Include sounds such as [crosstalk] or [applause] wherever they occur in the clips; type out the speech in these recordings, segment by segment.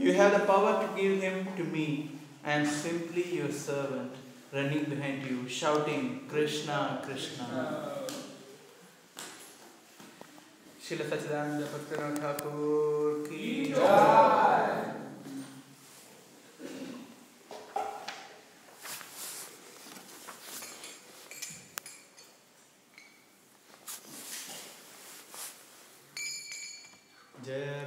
You have the power to give him to me. I am simply your servant, running behind you, shouting, Krishna, Krishna. Sachidananda Bhaktivinoda Thakur Ki Jai. Jai.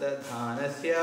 सद्धानस्य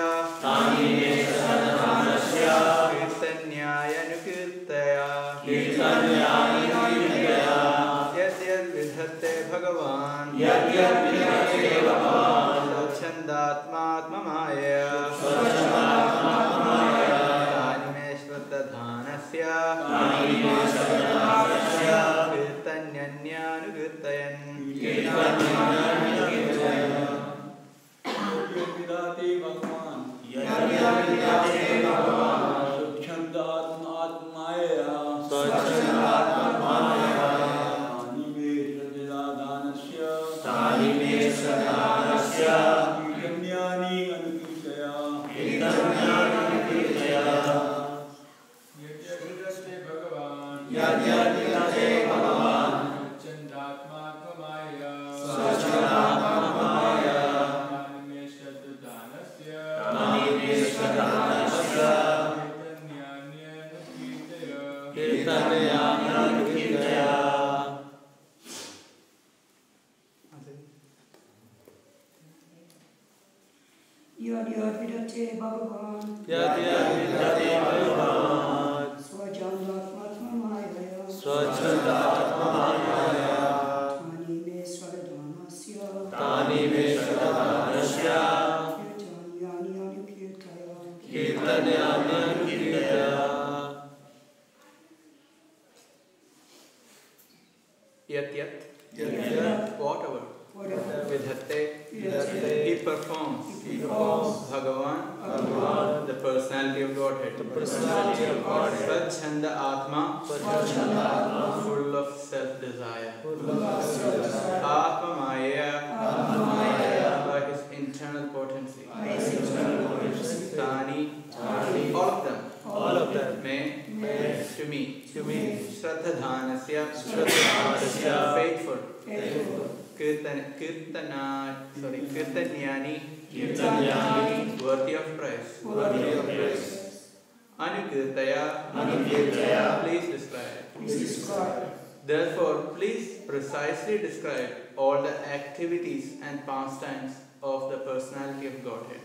Godhead,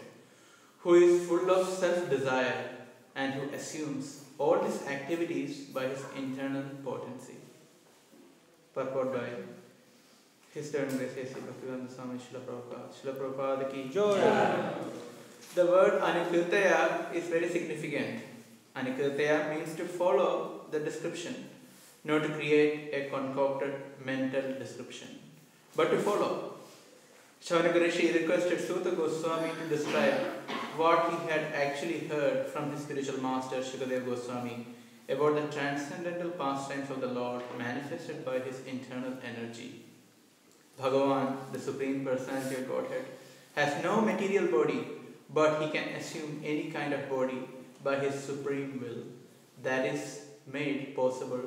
who is full of self desire and who assumes all these activities by his internal potency. Purport by His Turn Grace Sri Bhaktivedanta Swami Srila Prabhupada. Srila Prabhupada ki The word Anukirtaya is very significant. Anukirtaya means to follow the description, not to create a concocted mental description, but to follow. Shaunaka Rishi requested Suta Goswami to describe what he had actually heard from his spiritual master Shukadev Goswami about the transcendental pastimes of the Lord manifested by his internal energy. Bhagavan, the Supreme Personality of Godhead, has no material body, but he can assume any kind of body by his supreme will that is made possible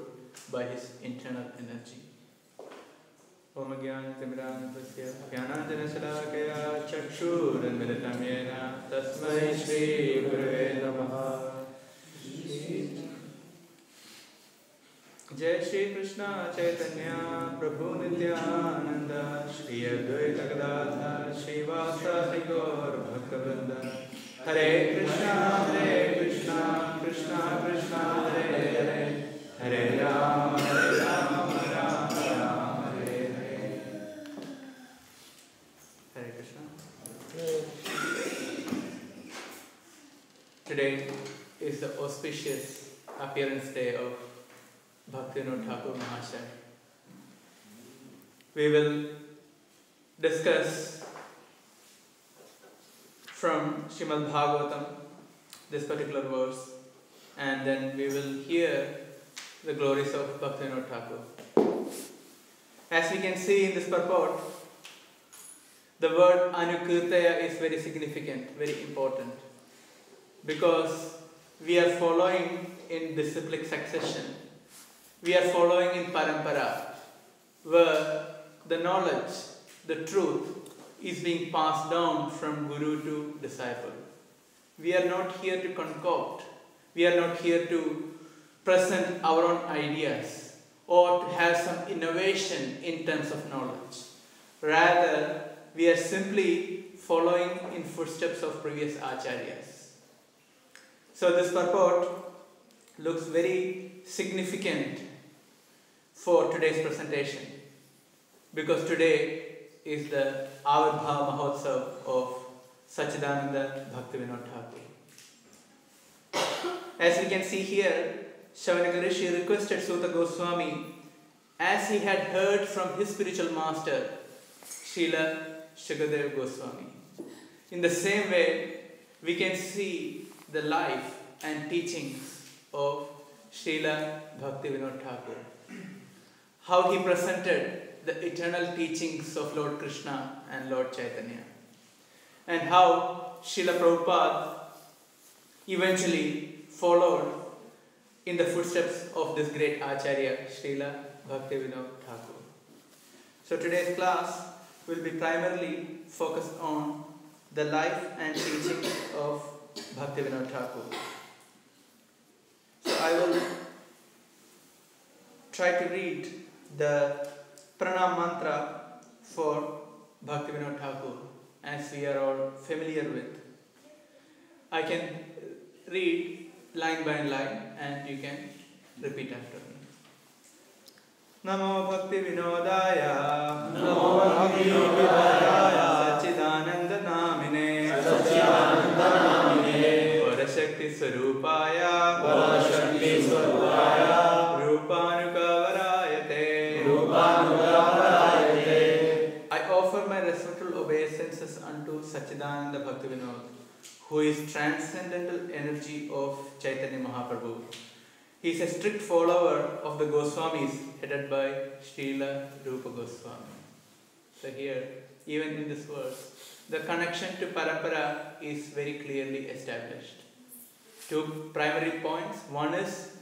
by his internal energy. ॐ ज्ञानतिमिरान्धस्य ज्ञानाञ्जनशलाकया चक्षुरुन्मिलितं येन तस्मै श्रीगुरवे नमः। जय श्री कृष्ण चैतन्य प्रभु नित्यानंद श्री अद्वैत गदाधर श्रीवासादि गौर भक्तवृंद हरे कृष्णा हरे Today is the auspicious appearance day of Bhaktivinoda Thakur Mahasaya. We will discuss from Srimad Bhagavatam this particular verse and then we will hear the glories of Bhaktivinoda Thakur. As we can see in this purport, the word Anukirtaya is very significant, very important because we are following in disciplic succession. We are following in parampara, where the knowledge, the truth, is being passed down from guru to disciple. We are not here to concoct, we are not here to present our own ideas or to have some innovation in terms of knowledge. Rather, we are simply following in footsteps of previous acharyas. So this purport looks very significant for today's presentation because today is the Avirbhav Mahotsav of Sachidananda Bhaktivinoda Thakur. As we can see here, Shaunaka requested Suta Goswami as he had heard from his spiritual master, Srila Shukadev Goswami. In the same way, we can see the life and teachings of Srila Bhaktivinoda Thakur. How he presented the eternal teachings of Lord Krishna and Lord Chaitanya. And how Srila Prabhupada eventually followed in the footsteps of this great Acharya, Srila Bhaktivinoda Thakur. So today's class will be primarily focused on the life and teachings of Bhaktivinoda Thakur. So I will try to read the pranam mantra for Bhaktivinoda Thakur as we are all familiar with. I can read line by line and you can repeat after me. Namo Bhakti Vinodaya Namo Bhakti-vinodaya. Sachidananda who is transcendental energy of Chaitanya Mahaprabhu. He is a strict follower of the Goswamis headed by Srila Rupa Goswami. So here, even in this verse, the connection to Parampara is very clearly established. Two primary points. One is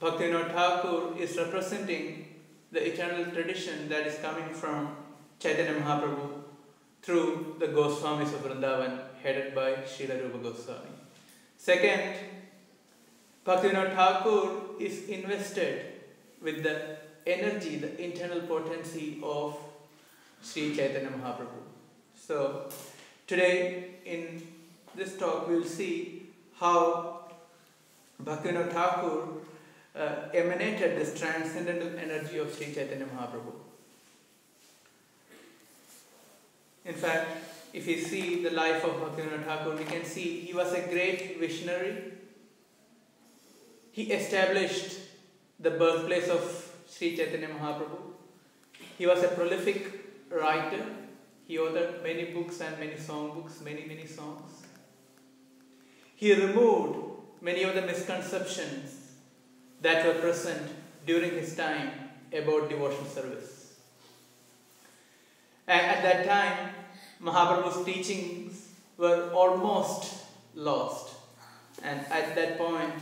Bhaktivinoda Thakur is representing the eternal tradition that is coming from Chaitanya Mahaprabhu through the Goswamis of Vrindavan headed by Srila Rupa Goswami. Second, Bhaktivinoda Thakur is invested with the energy, the internal potency of Sri Chaitanya Mahaprabhu. So, today in this talk we will see how Bhaktivinoda Thakur uh, emanated this transcendental energy of Sri Chaitanya Mahaprabhu. In fact, if you see the life of Bhaktivinoda Thakur, we can see he was a great visionary. He established the birthplace of Sri Chaitanya Mahaprabhu. He was a prolific writer. He authored many books and many song books, many, many songs. He removed many of the misconceptions that were present during his time about devotional service. And at that time, Mahaprabhu's teachings were almost lost. And at that point,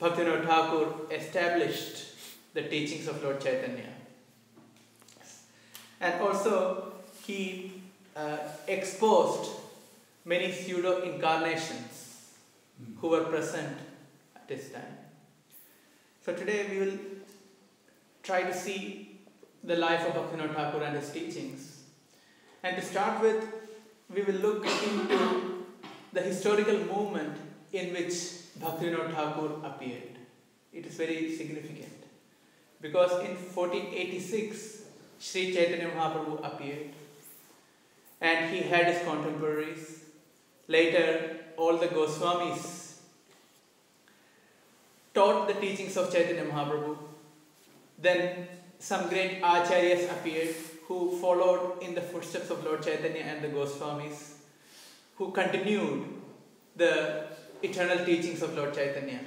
Bhaktivinoda Thakur established the teachings of Lord Chaitanya. And also, he uh, exposed many pseudo incarnations who were present at this time. So, today we will try to see the life of Bhaktivinoda Thakur and his teachings. And to start with, we will look into the historical movement in which Bhaktivinoda Thakur appeared. It is very significant because in 1486 Sri Chaitanya Mahaprabhu appeared and he had his contemporaries. Later, all the Goswamis taught the teachings of Chaitanya Mahaprabhu. Then some great acharyas appeared who followed in the footsteps of Lord Chaitanya and the Goswamis, who continued the eternal teachings of Lord Chaitanya.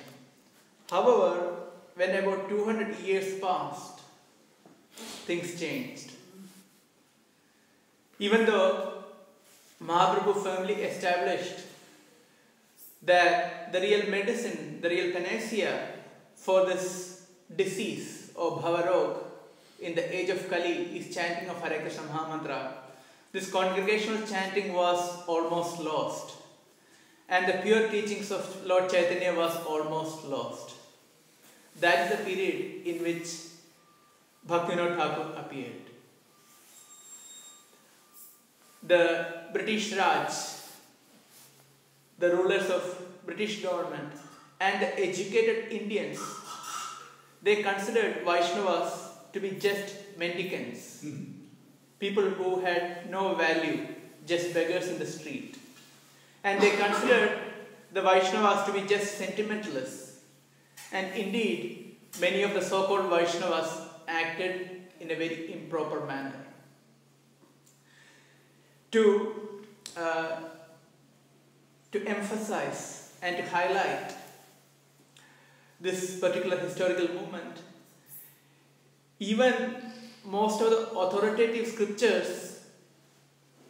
However, when about 200 years passed, things changed. Even though Mahaprabhu firmly established that the real medicine, the real panacea for this disease or bhavarog in the age of Kali is chanting of Hare Krishna Mahamantra. This congregational chanting was almost lost, and the pure teachings of Lord Chaitanya was almost lost. That is the period in which Bhaktivinoda Thakur appeared. The British Raj, the rulers of British government, and the educated Indians, they considered Vaishnavas to be just mendicants, people who had no value, just beggars in the street. And they considered the Vaishnavas to be just sentimentalists. And indeed, many of the so called Vaishnavas acted in a very improper manner. To, uh, to emphasize and to highlight this particular historical movement, even most of the authoritative scriptures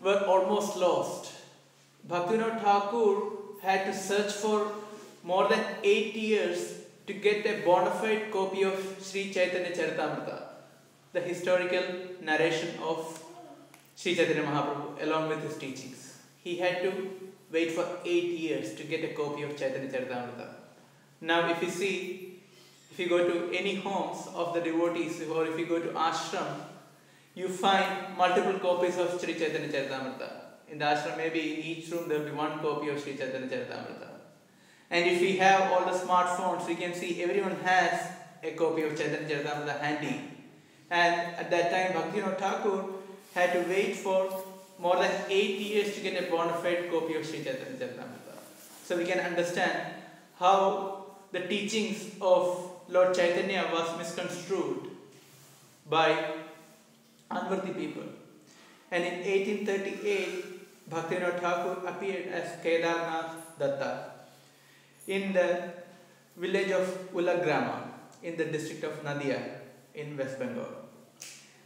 were almost lost. Bhaktivinoda Thakur had to search for more than eight years to get a bona fide copy of Sri Chaitanya Charitamrita, the historical narration of Sri Chaitanya Mahaprabhu along with his teachings. He had to wait for eight years to get a copy of Chaitanya Charitamrita. Now, if you see, if you go to any homes of the devotees or if you go to ashram, you find multiple copies of Sri Chaitanya Charitamrita. In the ashram, maybe in each room there will be one copy of Sri Chaitanya Charitamrita. And if we have all the smartphones, we can see everyone has a copy of Chaitanya Charitamrita handy. And at that time, Bhaktivinoda Thakur had to wait for more than eight years to get a bona fide copy of Sri Chaitanya Charitamrita. So we can understand how the teachings of Lord Chaitanya was misconstrued by unworthy people. And in 1838, Bhaktivinoda Thakur appeared as Kedarnath Datta in the village of Ulagrama in the district of Nadia in West Bengal.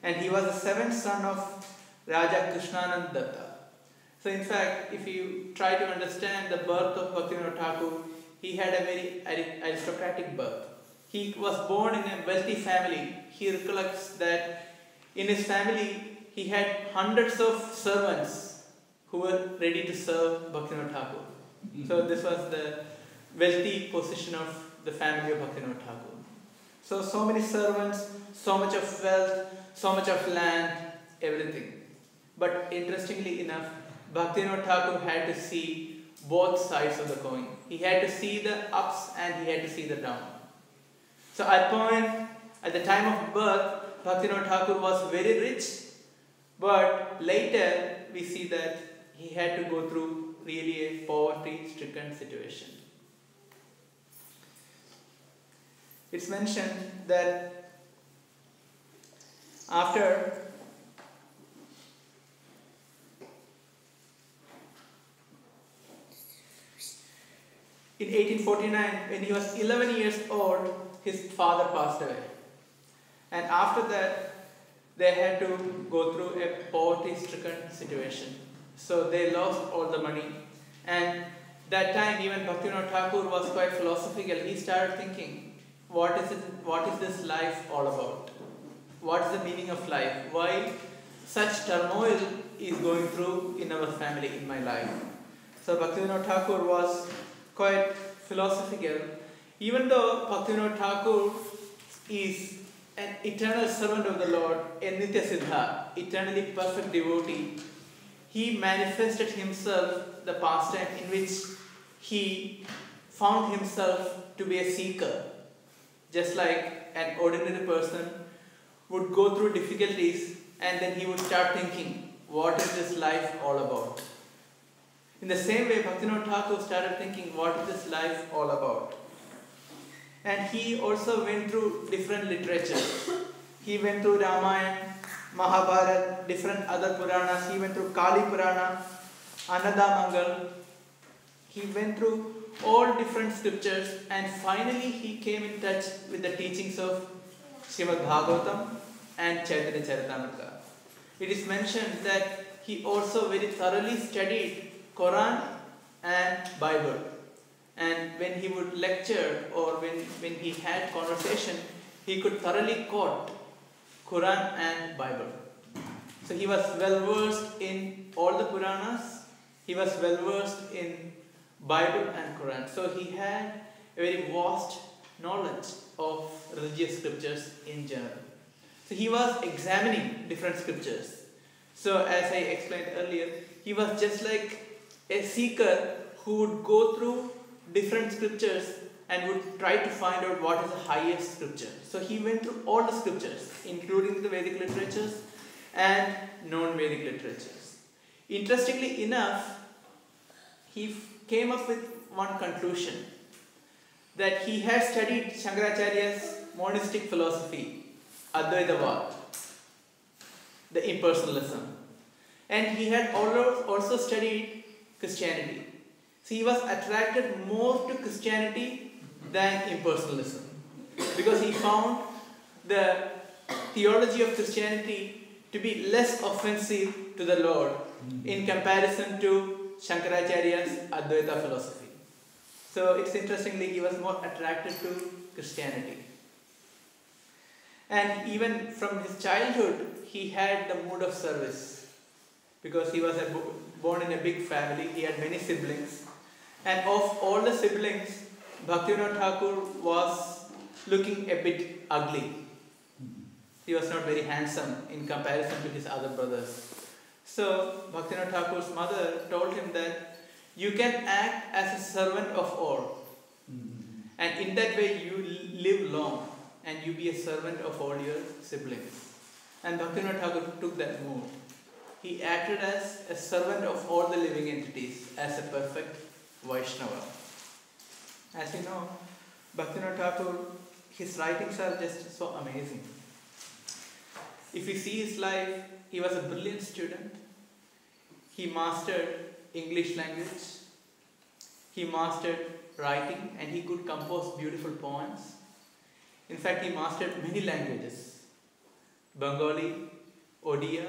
And he was the seventh son of Raja Krishnanand Datta. So, in fact, if you try to understand the birth of Bhaktivinoda Thakur, he had a very aristocratic birth. He was born in a wealthy family. He recollects that in his family he had hundreds of servants who were ready to serve Bhaktivinoda Thakur. So mm-hmm. this was the wealthy position of the family of Bhaktivinoda Thakur. So so many servants, so much of wealth, so much of land, everything. But interestingly enough, Bhaktivinoda Thakur had to see both sides of the coin. He had to see the ups and he had to see the down. So at point, at the time of birth, Bhaktivinoda Thakur was very rich, but later we see that he had to go through really a poverty-stricken situation. It's mentioned that after In 1849, when he was 11 years old, his father passed away. And after that, they had to go through a poverty stricken situation. So they lost all the money. And that time, even Bhaktivinoda Thakur was quite philosophical. He started thinking, what is, it, what is this life all about? What is the meaning of life? Why such turmoil is going through in our family, in my life? So Bhaktivinoda Thakur was quite philosophical. Even though Bhaktivinoda Thakur is an eternal servant of the Lord, a Nitya Siddha, eternally perfect devotee, he manifested himself the pastime in which he found himself to be a seeker, just like an ordinary person would go through difficulties and then he would start thinking, what is this life all about? In the same way, Bhaktivinoda Thakur started thinking, what is this life all about? And he also went through different literature. He went through Ramayana, Mahabharata, different other Puranas. He went through Kali Purana, Anadamangal. He went through all different scriptures and finally he came in touch with the teachings of Srimad Bhagavatam and Chaitanya Charitamrita. It is mentioned that he also very thoroughly studied Quran and Bible. And when he would lecture or when, when he had conversation, he could thoroughly quote Quran and Bible. So he was well versed in all the Puranas. He was well versed in Bible and Quran. So he had a very vast knowledge of religious scriptures in general. So he was examining different scriptures. So as I explained earlier, he was just like a seeker who would go through different scriptures and would try to find out what is the highest scripture. So he went through all the scriptures, including the Vedic literatures and non-Vedic literatures. Interestingly enough, he came up with one conclusion that he had studied Shankaracharya's monistic philosophy, Advaitavad, the impersonalism, and he had al- also studied Christianity. So he was attracted more to Christianity than impersonalism because he found the theology of Christianity to be less offensive to the Lord in comparison to Shankaracharya's Advaita philosophy. So it's interestingly he was more attracted to Christianity. And even from his childhood, he had the mood of service because he was bo- born in a big family, he had many siblings. And of all the siblings, Bhaktivinoda Thakur was looking a bit ugly. He was not very handsome in comparison to his other brothers. So Bhaktivinoda Thakur's mother told him that you can act as a servant of all. And in that way you live long and you be a servant of all your siblings. And Bhaktivinoda Thakur took that mood. He acted as a servant of all the living entities, as a perfect Vaishnava. As you know, Bhaktivinoda Thakur, his writings are just so amazing. If you see his life, he was a brilliant student. He mastered English language. He mastered writing and he could compose beautiful poems. In fact, he mastered many languages Bengali, Odia,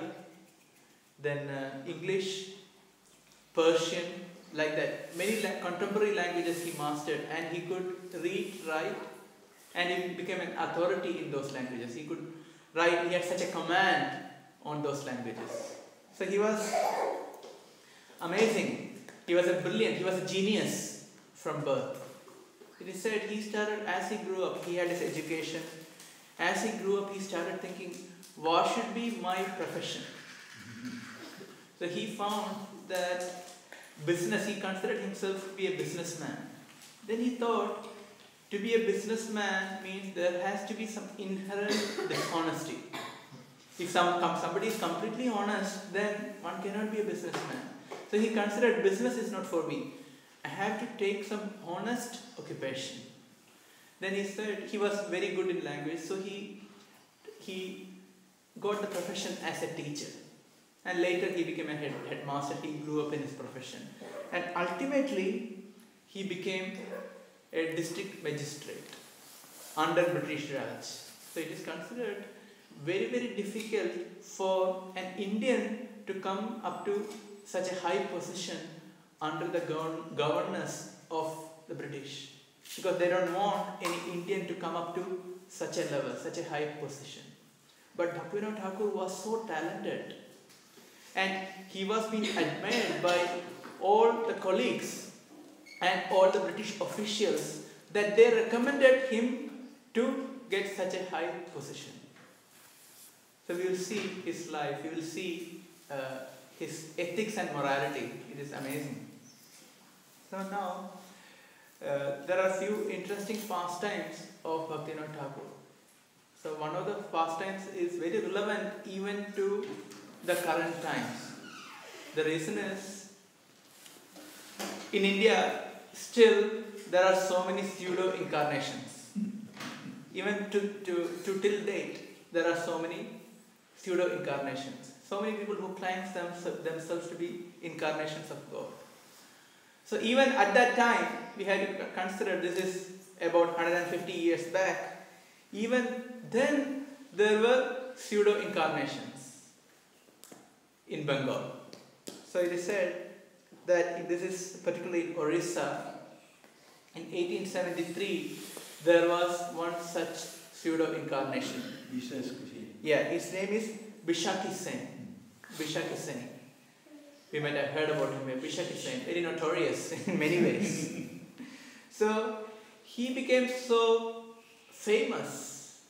then uh, English, Persian, like that. Many la- contemporary languages he mastered and he could read, write, and he became an authority in those languages. He could write, he had such a command on those languages. So he was amazing. He was a brilliant, he was a genius from birth. It is said he started, as he grew up, he had his education. As he grew up, he started thinking, what should be my profession? [laughs] So he found that business, he considered himself to be a businessman. Then he thought, to be a businessman means there has to be some inherent dishonesty. If some, somebody is completely honest, then one cannot be a businessman. So he considered business is not for me. I have to take some honest occupation. Then he said he was very good in language, so he he got the profession as a teacher. And later he became a head, headmaster. He grew up in his profession. And ultimately, he became a district magistrate under British Raj. So it is considered very, very difficult for an Indian to come up to such a high position under the govern- governance of the British. Because they don't want any Indian to come up to such a level, such a high position. But Bhaktivinoda Thakur was so talented and he was being admired by all the colleagues and all the British officials that they recommended him to get such a high position. So we will see his life, we will see uh, his ethics and morality. It is amazing. So now, uh, there are few interesting pastimes of Bhaktivinoda Thakur. So one of the pastimes is very relevant even to the current times. The reason is, in India, still there are so many pseudo incarnations. Even to, to, to till date, there are so many pseudo incarnations. So many people who claim them, themselves to be incarnations of God. So even at that time, we had to consider this is about 150 years back. Even then, there were pseudo incarnations in Bengal. So it is said that this is particularly in Orissa. In 1873, there was one such pseudo incarnation. Yeah, his name is Bishaki Sen. Bishaki Sen. We might have heard about him, Bishaki Sen, very notorious [laughs] in many ways. so he became so famous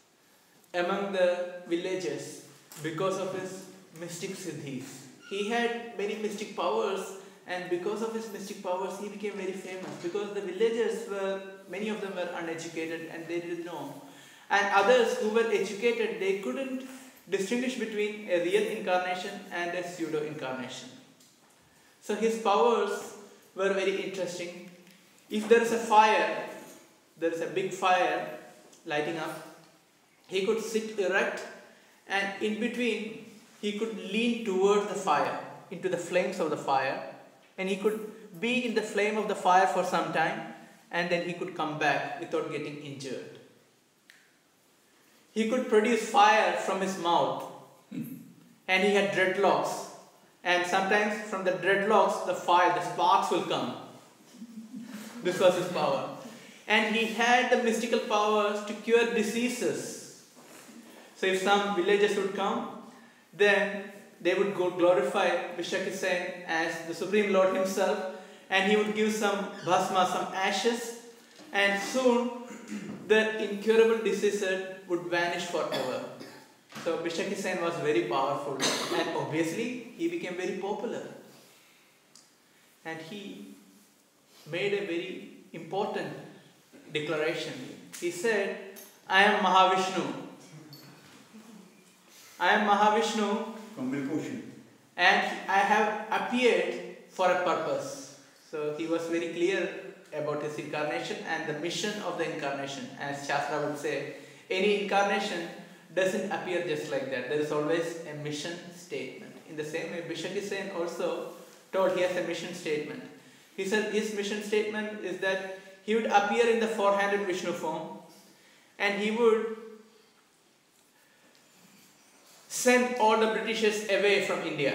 among the villagers because of his mystic siddhis. He had many mystic powers, and because of his mystic powers, he became very famous. Because the villagers were, many of them were uneducated and they didn't know. And others who were educated, they couldn't distinguish between a real incarnation and a pseudo incarnation. So his powers were very interesting. If there is a fire, there is a big fire lighting up, he could sit erect and in between he could lean towards the fire, into the flames of the fire, and he could be in the flame of the fire for some time and then he could come back without getting injured. He could produce fire from his mouth and he had dreadlocks and sometimes from the dreadlocks the fire, the sparks will come. This was his power. And he had the mystical powers to cure diseases. So if some villagers would come, then they would go glorify Vishaki as the Supreme Lord himself and he would give some bhasma, some ashes and soon the incurable disease would vanish forever. So Vishaki was very powerful and obviously he became very popular. And he made a very important declaration. He said, I am Mahavishnu. I am Mahavishnu from Vipushi. and I have appeared for a purpose. So he was very clear about his incarnation and the mission of the incarnation. As Shastra would say, any incarnation doesn't appear just like that. There is always a mission statement. In the same way, Bishaki Sen also told he has a mission statement. He said his mission statement is that he would appear in the four-handed Vishnu form and he would send all the Britishers away from India.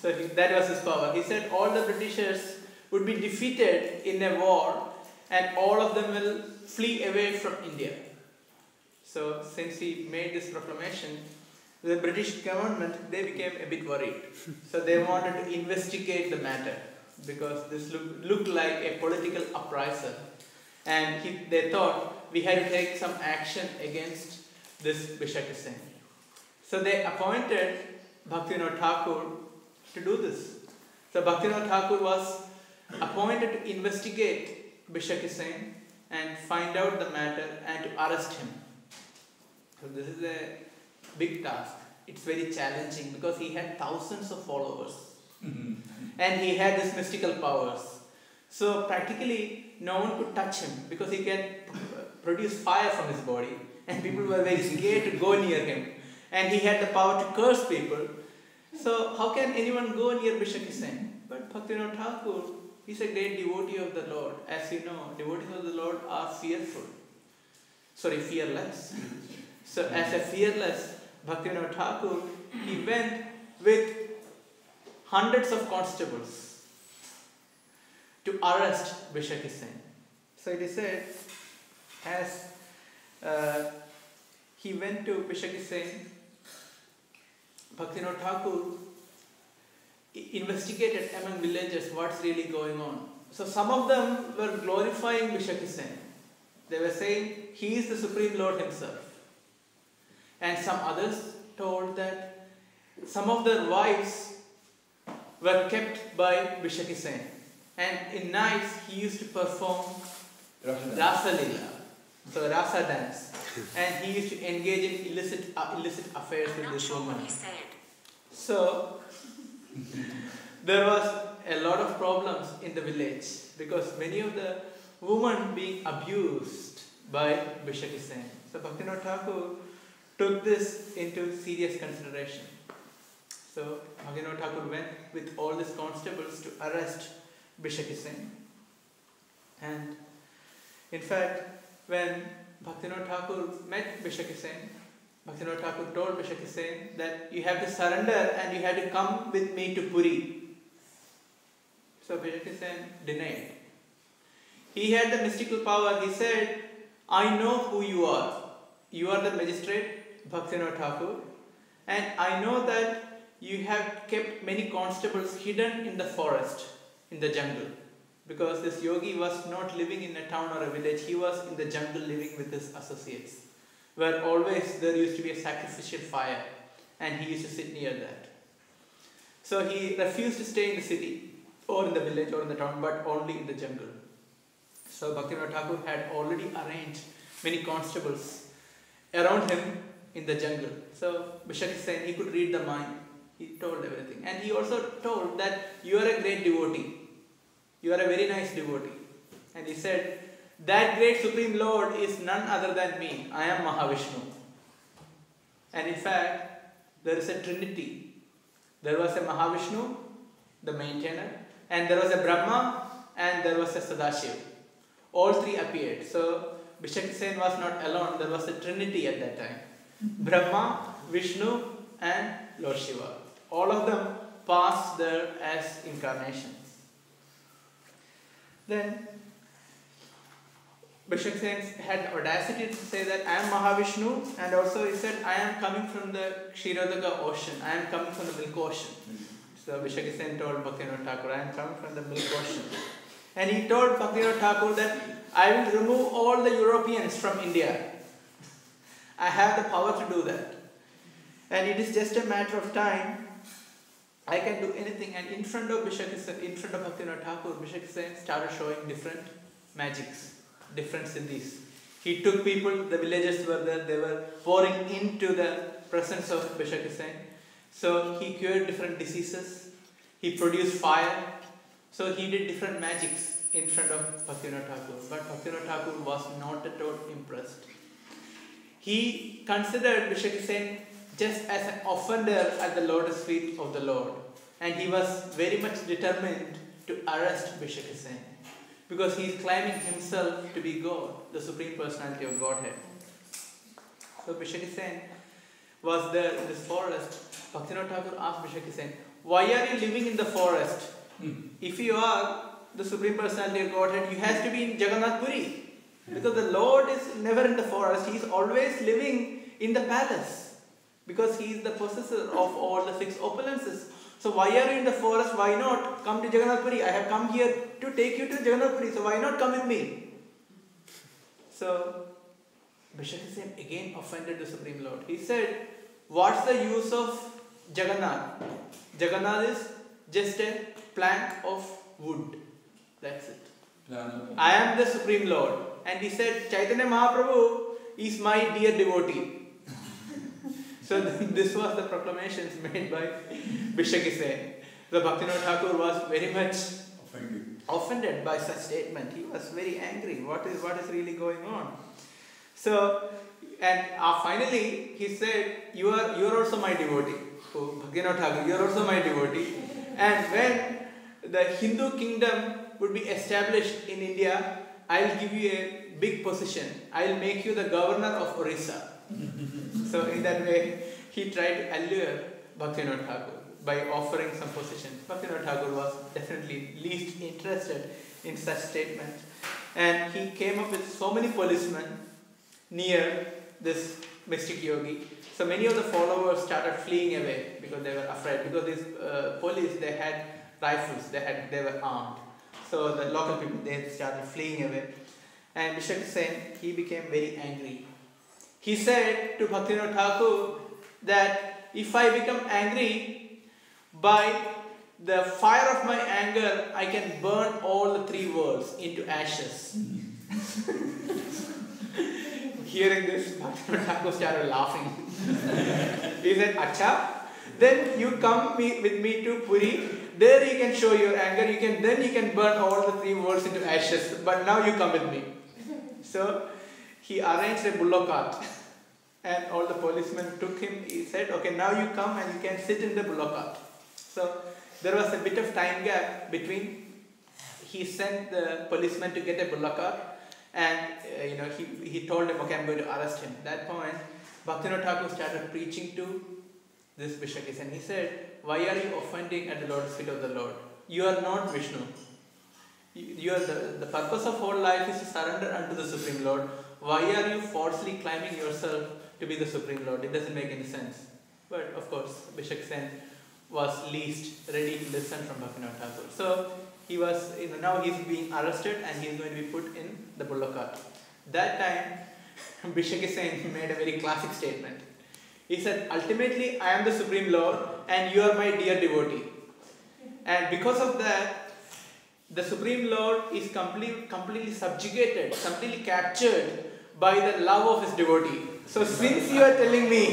So that was his power. He said all the Britishers would be defeated in a war and all of them will flee away from India. So since he made this proclamation, the British government they became a bit worried. So they wanted to investigate the matter because this look, looked like a political uprising. And he, they thought we had to take some action against this Bishaki Sen. So they appointed Bhaktivinoda Thakur to do this. So Bhaktivinoda Thakur was appointed to investigate Bishaki Sen and find out the matter and to arrest him. So this is a big task. It's very challenging because he had thousands of followers mm-hmm. and he had these mystical powers. So practically no one could touch him because he can produce fire from his body and people were very scared to go near him. And he had the power to curse people. So how can anyone go near Bishaki Sen? But Bhaktivinoda Thakur, he's a great devotee of the Lord. As you know, devotees of the Lord are fearful. Sorry, fearless. So as a fearless Bhaktivinoda Thakur, he went with hundreds of constables to arrest Bishaki Sen. So it is said, as uh, he went to Bishaki Sen, Bhaktivinoda Thakur investigated among villagers what's really going on. So some of them were glorifying Bishaki Sen. They were saying he is the Supreme Lord himself. and some others told that some of their wives were kept by Bishaki Sen. And in nights he used to perform Rasa Leela, so Rasa dance, and he used to engage in illicit, uh, illicit affairs with Not this sure woman. what he said. So [laughs] there was a lot of problems in the village because many of the women being abused by Bishaki Sen. So Bhaktivinoda Thakur took this into serious consideration. So Bhaktivinoda Thakur went with all these constables to arrest Bishaki Sen. And in fact, when Bhaktivinoda Thakur met Bishaki Sen, Bhaktivinoda Thakur told Bishaki that you have to surrender and you have to come with me to Puri. So Bishaki denied. He had the mystical power. He said, I know who you are. You are the magistrate, Bhaktivinoda Thakur, and I know that you have kept many constables hidden in the forest, in the jungle. Because this yogi was not living in a town or a village, he was in the jungle living with his associates where always there used to be a sacrificial fire and he used to sit near that. So he refused to stay in the city or in the village or in the town but only in the jungle. So Bhaktivinoda Thakur had already arranged many constables around him in the jungle. So Bishak Sen, he could read the mind. He told everything. And he also told that you are a great devotee. You are a very nice devotee. And he said, that great Supreme Lord is none other than me. I am Mahavishnu. And in fact, there is a trinity. There was a Mahavishnu, the maintainer, and there was a Brahma, and there was a Sadashiv. All three appeared. So Bishak Sen was not alone, there was a trinity at that time. Mm-hmm. Brahma, Vishnu, and Lord Shiva. All of them passed there as incarnations. Then Bishak Sen had audacity to say that I am Mahavishnu and also he said I am coming from the Kshirodaka ocean, I am coming from the milk ocean. So Bishak Sen told Bhaktivinoda Thakur, I am coming from the milk ocean. And he told Bhaktivinoda Thakur that I will remove all the Europeans from India. I have the power to do that. And it is just a matter of time. I can do anything. And in front of Bishak in front of Bhaktivinoda Thakur, Sen started showing different magics, different siddhis. He took people, the villagers were there, they were pouring into the presence of Bishak Sen. So he cured different diseases. He produced fire. So he did different magics in front of Bhaktivinoda Thakur. But Bhaktivinoda Thakur was not at all impressed. He considered Bishak Sen just as an offender at the lotus feet of the Lord. And he was very much determined to arrest Bishak Sen because he is claiming himself to be God, the Supreme Personality of Godhead. So Bishak Sen was there in this forest. Bhaktivinoda Thakur asked Bishak Sen, Why are you living in the forest? Hmm. If you are the Supreme Personality of Godhead, you have to be in Jagannath Puri. Because the Lord is never in the forest, He is always living in the palace. Because He is the possessor of all the six opulences. So why are you in the forest? Why not come to Jagannath Puri? I have come here to take you to Jagannath Puri, so why not come with me? So Sen again offended the Supreme Lord. He said, What's the use of Jagannath? Jagannath is just a plank of wood. That's it. I am the Supreme Lord. And he said, Chaitanya Mahaprabhu is my dear devotee. So [laughs] this was the proclamations made by Bishak Sen. The Bhaktivinoda Thakur was very much Offended. offended by such statement. He was very angry. What is what is really going on? So, and uh, finally he said, "You are you are also my devotee." Bhaktivinoda Thakur, you are also my devotee. And when the Hindu kingdom would be established in India, I will give you a big position. I will make you the governor of Orissa. [laughs] so in that way, he tried to allure Bhaktivinoda Thakur by offering some position. Bhaktivinoda Thakur was definitely least interested in such statements. And he came up with so many policemen near this mystic yogi. So many of the followers started fleeing away because they were afraid. Because these uh, police, they had rifles, they had they were armed. So the local people they started fleeing away. And Bishak Sen he became very angry. He said to Bhaktivinoda Thakur that if I become angry by the fire of my anger, I can burn all the three worlds into ashes. [laughs] Hearing this, Bhaktivinoda Thakur started laughing. [laughs] he said, Acha, then you come me, with me to Puri. There you can show your anger. You can then you can burn all the three worlds into ashes. But now you come with me. So he arranged a bullock cart, and all the policemen took him. He said, "Okay, now you come and you can sit in the bullock cart." So there was a bit of time gap between. He sent the policeman to get a bullock cart, and uh, you know he, he told him, "Okay, I'm going to arrest him." at That point, Bhaktivinoda Thakur started preaching to this Vishakis and he said, Why are you offending at the Lord's feet of the Lord? You are not Vishnu. You, you are the, the purpose of all life is to surrender unto the Supreme Lord. Why are you falsely claiming yourself to be the Supreme Lord? It doesn't make any sense. But of course, Bishak Sen was least ready to listen from Bhaktivinoda Thakur. So he was, you know, now he's being arrested and he's going to be put in the bullock cart. That time, [laughs] Bishak Sen made a very classic statement. He said, Ultimately, I am the Supreme Lord and you are my dear devotee. And because of that, the Supreme Lord is complete, completely subjugated, completely captured by the love of his devotee. So, since you are telling me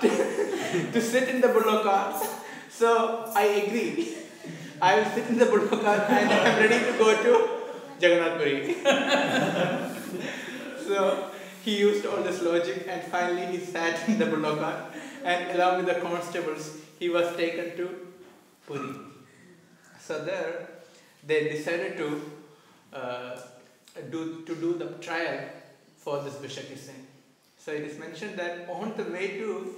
to, [laughs] to sit in the bullock cart, so I agree. I will sit in the bullock cart and I am ready to go to Jagannath Puri. [laughs] so, he used all this logic and finally he sat in the bullock cart and along with the constables he was taken to Puri. So there they decided to uh, do to do the trial for this Bishaki Singh. So it is mentioned that on the way to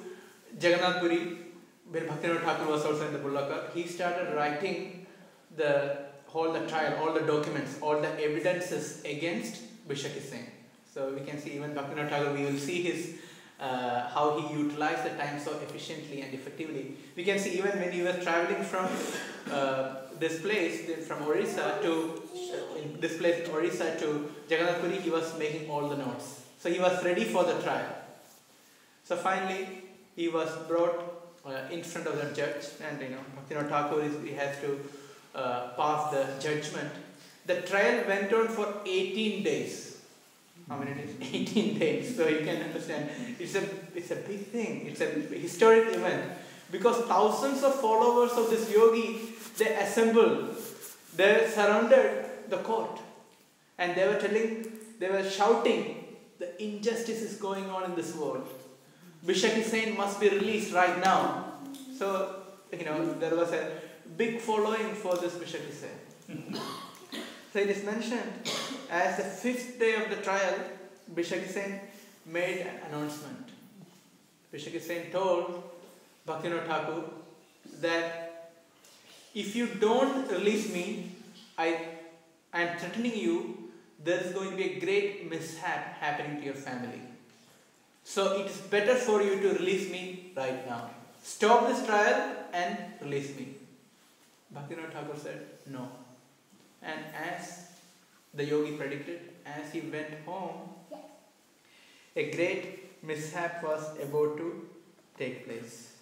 Jagannath Puri, when Bhaktivinoda Thakur was also in the cart, he started writing the all the trial, all the documents, all the evidences against Bishaki Singh. So we can see even Bhaktivinoda Thakur, we will see his uh, how he utilized the time so efficiently and effectively. We can see even when he was traveling from uh, this place, from Orissa to uh, in this place in Orissa to Jagannath Puri, he was making all the notes. So he was ready for the trial. So finally, he was brought uh, in front of the judge, and you know, Bhaktivinoda Thakur is, he has to uh, pass the judgment. The trial went on for 18 days. How many days? [laughs] 18 days. So you can understand. It's a, it's a big thing. It's a historic event. Because thousands of followers of this yogi, they assembled. They surrounded the court. And they were telling, they were shouting, the injustice is going on in this world. Bishak Sain must be released right now. So, you know, there was a big following for this Bishak Sain. So it is mentioned as the fifth day of the trial, Bishak Sen made an announcement. Bishak Sen told Bhaktivinoda Thakur that if you don't release me, I am threatening you, there is going to be a great mishap happening to your family. So it is better for you to release me right now. Stop this trial and release me. Bhaktivinoda Thakur said, No. And as the yogi predicted, as he went home, a great mishap was about to take place.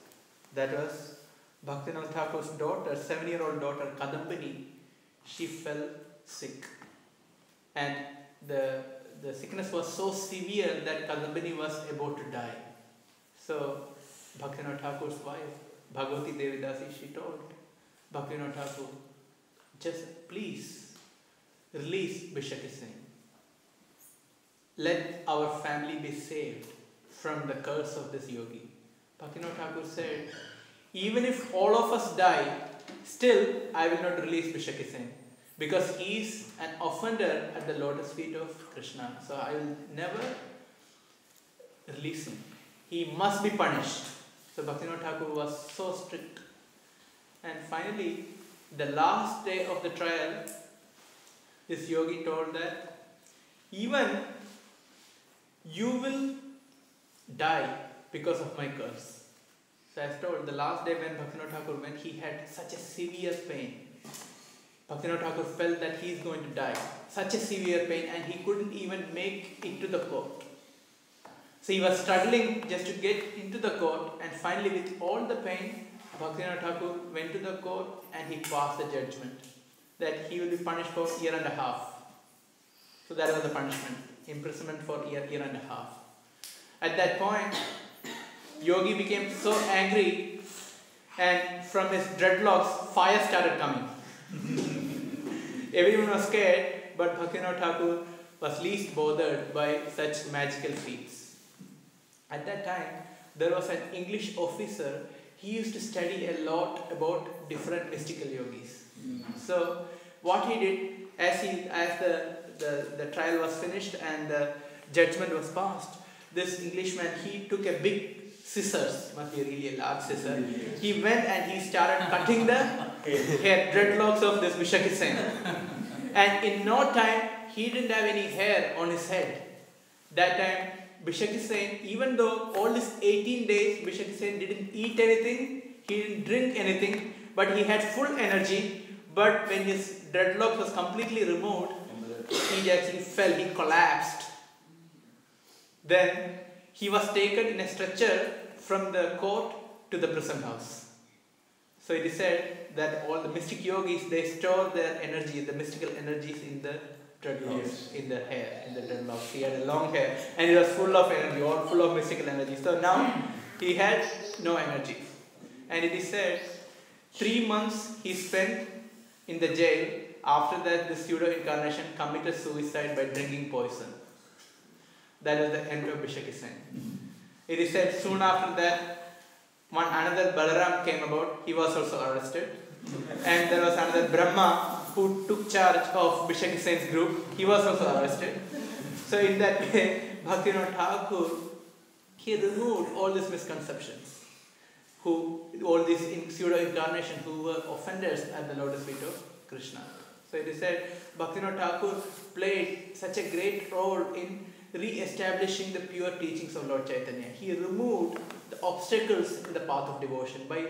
That was Bhaktivinoda Thakur's daughter, seven year old daughter Kadambini, she fell sick. And the, the sickness was so severe that Kadambini was about to die. So, Bhaktivinoda Thakur's wife, Bhagavati Devidasi, she told Bhaktivinoda Thakur, just please release Bishaki Singh. Let our family be saved from the curse of this yogi. Bhaktivinoda Thakur said, even if all of us die, still I will not release Bishaki because he is an offender at the lotus feet of Krishna. So I will never release him. He must be punished. So Bhaktivinoda Thakur was so strict. And finally, the last day of the trial, this yogi told that even you will die because of my curse. So the last day when Bhaktivinoda Thakur went, he had such a severe pain. Bhaktivinoda Thakur felt that he is going to die. Such a severe pain, and he couldn't even make it to the court. So he was struggling just to get into the court, and finally, with all the pain, Bhaktivinoda Thakur went to the court and he passed the judgment that he will be punished for year and a half. So that was the punishment, imprisonment for year, year and a half. At that point, Yogi became so angry, and from his dreadlocks, fire started coming. [laughs] Everyone was scared, but Bhaktivinoda Thakur was least bothered by such magical feats. At that time, there was an English officer. He used to study a lot about different mystical yogis. So, what he did, as he as the, the, the trial was finished and the judgment was passed, this Englishman he took a big scissors, must be really a large scissor. He went and he started cutting the [laughs] hair dreadlocks of this Vishaki Sen. And in no time, he didn't have any hair on his head. That time, Bishak is even though all these 18 days, Bishak is didn't eat anything, he didn't drink anything, but he had full energy. But when his dreadlocks was completely removed, he actually fell, he collapsed. Then he was taken in a stretcher from the court to the prison house. So it is said that all the mystic yogis they store their energy, the mystical energies in the dreadlocks, Yes. in the hair, in the dreadlocks. He had a long hair and he was full of energy, all full of mystical energy. So now he had no energy. And it is said three months he spent in the jail. After that, the pseudo incarnation committed suicide by drinking poison. That was the end of Bishaki Sen. Mm-hmm. It is said soon after that, one another Balaram came about, he was also arrested. and there was another Brahma who took charge of Bishaki Sen's group, he was also arrested. So, in that way, [laughs] Bhaktivinoda Thakur he removed all these misconceptions, who all these in pseudo incarnations who were offenders at the lotus feet of Krishna. So it is said Bhaktivinoda Thakur played such a great role in re-establishing the pure teachings of Lord Chaitanya. He removed the obstacles in the path of devotion by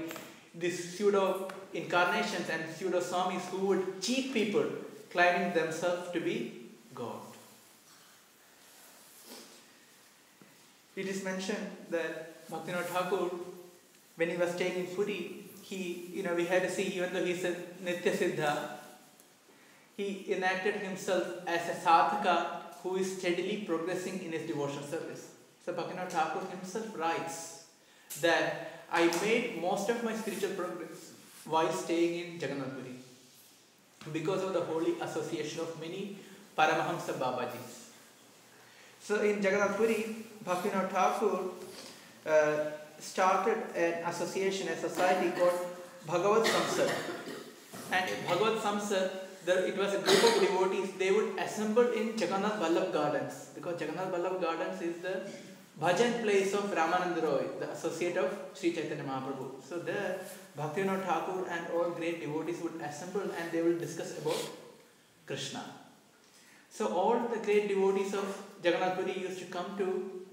these pseudo incarnations and pseudo swamis who would cheat people, claiming themselves to be God. It is mentioned that Bhaktivinoda Thakur, when he was staying in Puri, he, you know, we had to see, even though he's a Nitya Siddha, he enacted himself as a sadhaka who is steadily progressing in his devotional service. So Bhaktivinoda Thakur himself writes that I made most of my spiritual progress while staying in Jagannath Puri because of the holy association of many Paramahamsa Babajis. So in Jagannath Puri, Bhaktivinoda Thakur uh, started an association, a society called Bhagavad Samsad. And Bhagavad Samsad, there, it was a group of devotees, they would assemble in Jagannath Vallabh Gardens because Jagannath Vallabh Gardens is the bhajan place of Ramananda Roy, the associate of Sri Chaitanya Mahaprabhu. So there, Bhaktivinoda Thakur and all great devotees would assemble and they will discuss about Krishna. So all the great devotees of Jagannath Puri used to come to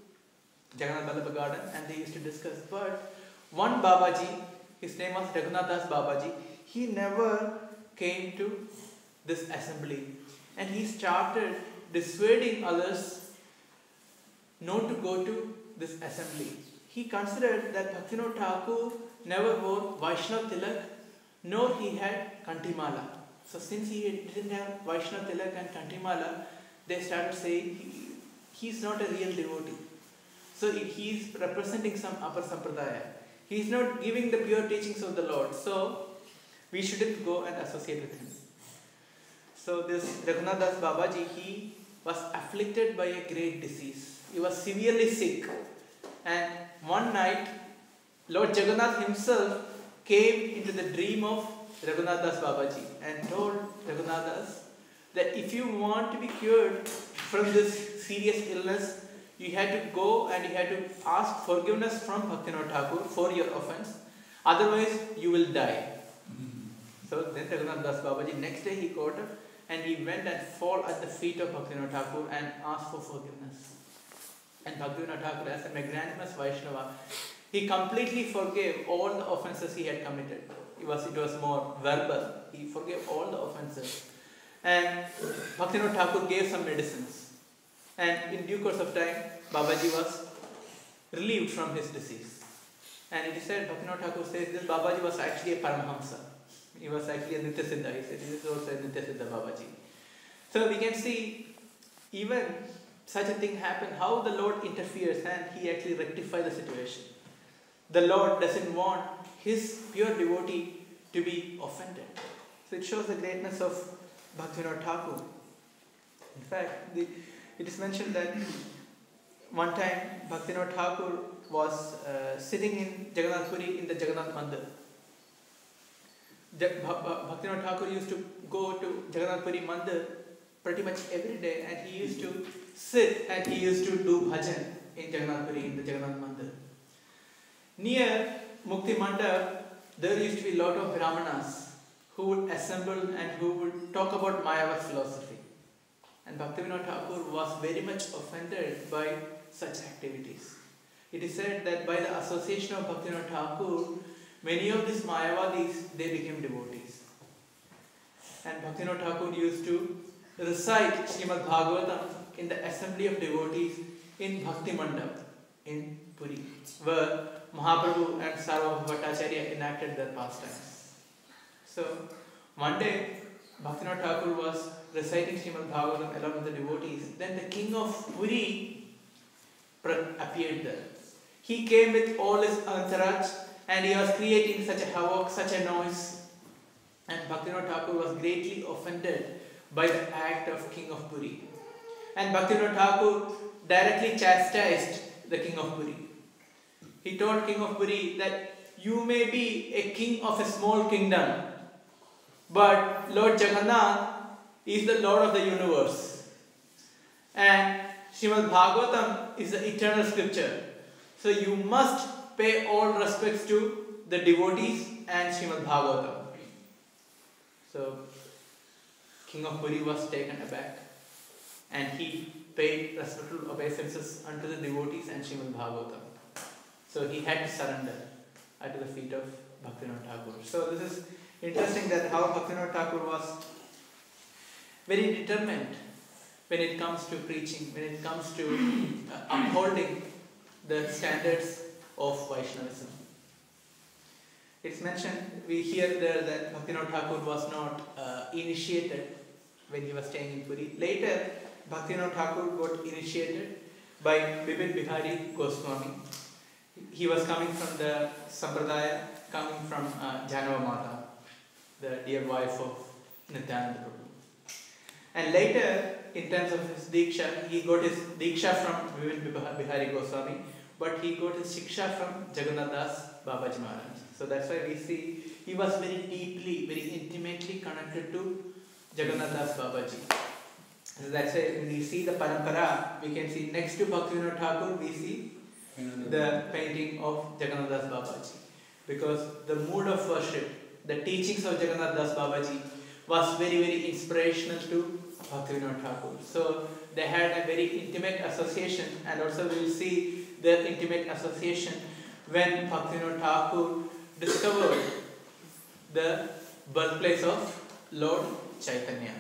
Jagannath Vallabha Garden and they used to discuss. But one Babaji, his name was Raghunath Das Babaji, he never came to this assembly and he started dissuading others not to go to this assembly. He considered that Bhaktivinoda Thakur never wore Vaishnav Tilak nor he had Kantimala. So since he didn't have Vaishnav Tilak and Kantimala, they started saying he, he's not a real devotee. So he- he's representing some apa-sampradaya. He's not giving the pure teachings of the Lord. So we shouldn't go and associate with him. So this Raghunath Das Babaji, he was afflicted by a great disease. He was severely sick. And one night, Lord Jagannath himself came into the dream of Raghunath Das Babaji and told Raghunath Das that if you want to be cured from this serious illness, you had to go and you had to ask forgiveness from Bhaktivinoda Thakur for your offense. Otherwise, you will die. Hmm. So then Raghunath Das Babaji, next day he got up and he went and fall at the feet of Bhaktivinoda Thakur and asked for forgiveness. And Bhaktivinoda Thakur, as a magnanimous Vaishnava, he completely forgave all the offenses he had committed. It was, it was more verbal. He forgave all the offenses. And Bhaktivinoda Thakur gave some medicines. And in due course of time, Babaji was relieved from his disease. And it is said, Bhaktivinoda Thakur says this Babaji was actually a Paramahamsa. He was actually a Nityasiddha. He said this is also a Nityasiddha Babaji. So we can see even such a thing happen, how the Lord interferes and he actually rectifies the situation. The Lord doesn't want his pure devotee to be offended. So it shows the greatness of Bhaktivinoda Thakur. In fact, the, it is mentioned that one time Bhaktivinoda Thakur was uh, sitting in Jagannath Puri in the Jagannath Mandir. Ja- Bha- Bha- Bhaktivinoda Thakur used to go to Jagannath Puri Mandir pretty much every day and he used to sit and he used to do bhajan in Jagannath Puri in the Jagannath Mandir. Near Mukti Mandap, there used to be a lot of Brahmanas who would assemble and who would talk about Mayavad philosophy. And Bhaktivinoda Thakur was very much offended by such activities. It is said that by the association of Bhaktivinoda Thakur, many of these Mayavadis, they became devotees. And Bhaktivinoda Thakur used to recite Srimad Bhagavatam in the assembly of devotees in Bhakti Mandap in Puri, where Mahaprabhu and Sarvabhauma Bhattacharya enacted their pastimes. So, one day, Bhaktivinoda Thakur was reciting Srimad Bhagavatam along with the devotees. Then the king of Puri appeared there. He came with all his entourage and he was creating such a havoc, such a noise. And Bhaktivinoda Thakur was greatly offended by the act of king of Puri. And Bhaktivinoda Thakur directly chastised the king of Puri. He told king of Puri that you may be a king of a small kingdom, but Lord Jagannath is the Lord of the universe. And Srimad Bhagavatam is the eternal scripture. So you must pay all respects to the devotees and Srimad Bhagavatam. So King of Puri was taken aback and he paid respectful obeisances unto the devotees and Srimad Bhagavatam. So he had to surrender at the feet of Bhaktivinoda Thakur. So this is interesting that how Bhaktivinoda Thakur was very determined when it comes to preaching, when it comes to uh, upholding the standards of Vaishnavism. It's mentioned, we hear there that Bhaktivinoda Thakur was not uh, initiated when he was staying in Puri. Later, Bhaktivinoda Thakur got initiated by Bipin Bihari Goswami. He was coming from the Sampradaya, coming from uh, Jahnava Mata, the dear wife of Nityananda Prabhu. And later, in terms of his Diksha, he got his Diksha from Bipin Bihari Goswami, but he got his Shiksha from Jagannath Das Babaji Maharaj. So that's why we see he was very deeply, very intimately connected to Jagannath Das Babaji. So that's why when we see the parampara, we can see next to Bhaktivinoda Thakur, we see the painting of Jagannath Das Babaji. Because the mood of worship, the teachings of Jagannath Das Babaji was very, very inspirational to Bhaktivinoda Thakur. So they had a very intimate association, and also we will see their intimate association when Bhaktivinoda Thakur discovered the birthplace of Lord Chaitanya.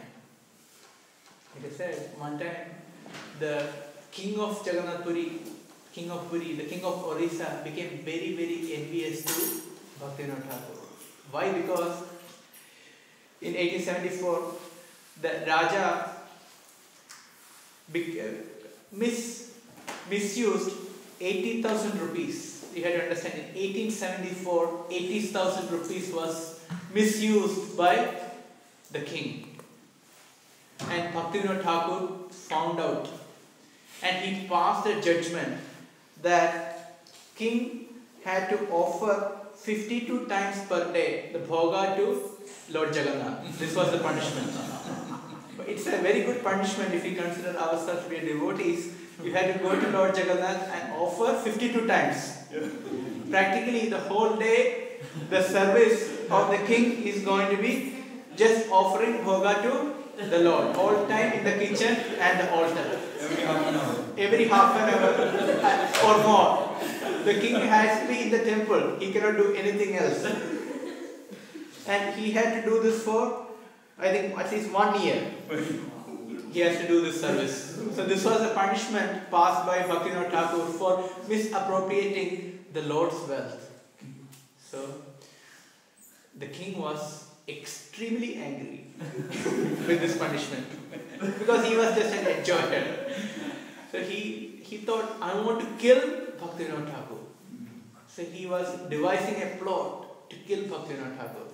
It is said one time the king of Jagannath Puri, king of Puri, the king of Orissa became very, very envious to Bhaktivinoda Thakur. Why? Because in 1874, the Raja uh, mis- misused 80,000 rupees. You have to understand, in 1874, 80,000 rupees was misused by the king. And Bhaktivinoda Thakur found out. And he passed a judgment that king had to offer 52 times per day the bhoga to Lord Jagannath. This was the punishment. [laughs] It's a very good punishment if we consider ourselves to be devotees. You had to go to Lord Jagannath and offer 52 times. Practically the whole day, the service of the king is going to be just offering bhoga to the Lord. All time in the kitchen and the altar. Every half an hour. Every half an hour or more. The king has to be in the temple. He cannot do anything else. And he had to do this for, I think, at least one year. He has to do this service. So this was a punishment passed by Bhaktivinoda Thakur for misappropriating the Lord's wealth. So the king was extremely angry [laughs] with this punishment because he was just an enjoyer. So he, he thought, I want to kill Bhaktivinoda Thakur. So he was devising a plot to kill Bhaktivinoda Thakur.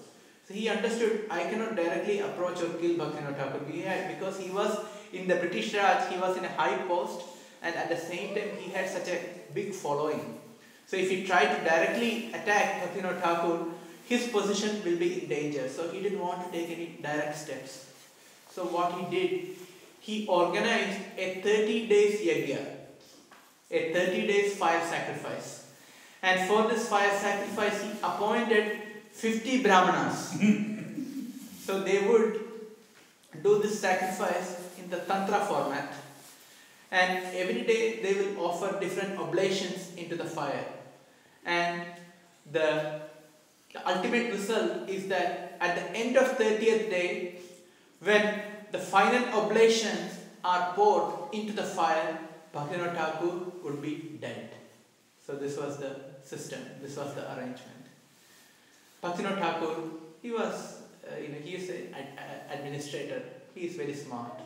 So he understood, I cannot directly approach or kill Bhaktivinoda Thakur because he was in the British Raj, he was in a high post and at the same time he had such a big following. So if he tried to directly attack Bhaktivinoda Thakur, his position will be in danger. So he didn't want to take any direct steps. So what he did, he organized a 30 days yagya, a 30 days fire sacrifice. And for this fire sacrifice, he appointed 50 brahmanas. [laughs] so they would do this sacrifice in the tantra format. And every day they will offer different oblations into the fire. And the, the ultimate result is that at the end of 30th day, when the final oblations are poured into the fire, Bhaktivinoda Thakur would be dead. So this was the system, this was the arrangement. Bhaktivinoda Thakur, he was, uh, you know, he is an administrator, he is very smart.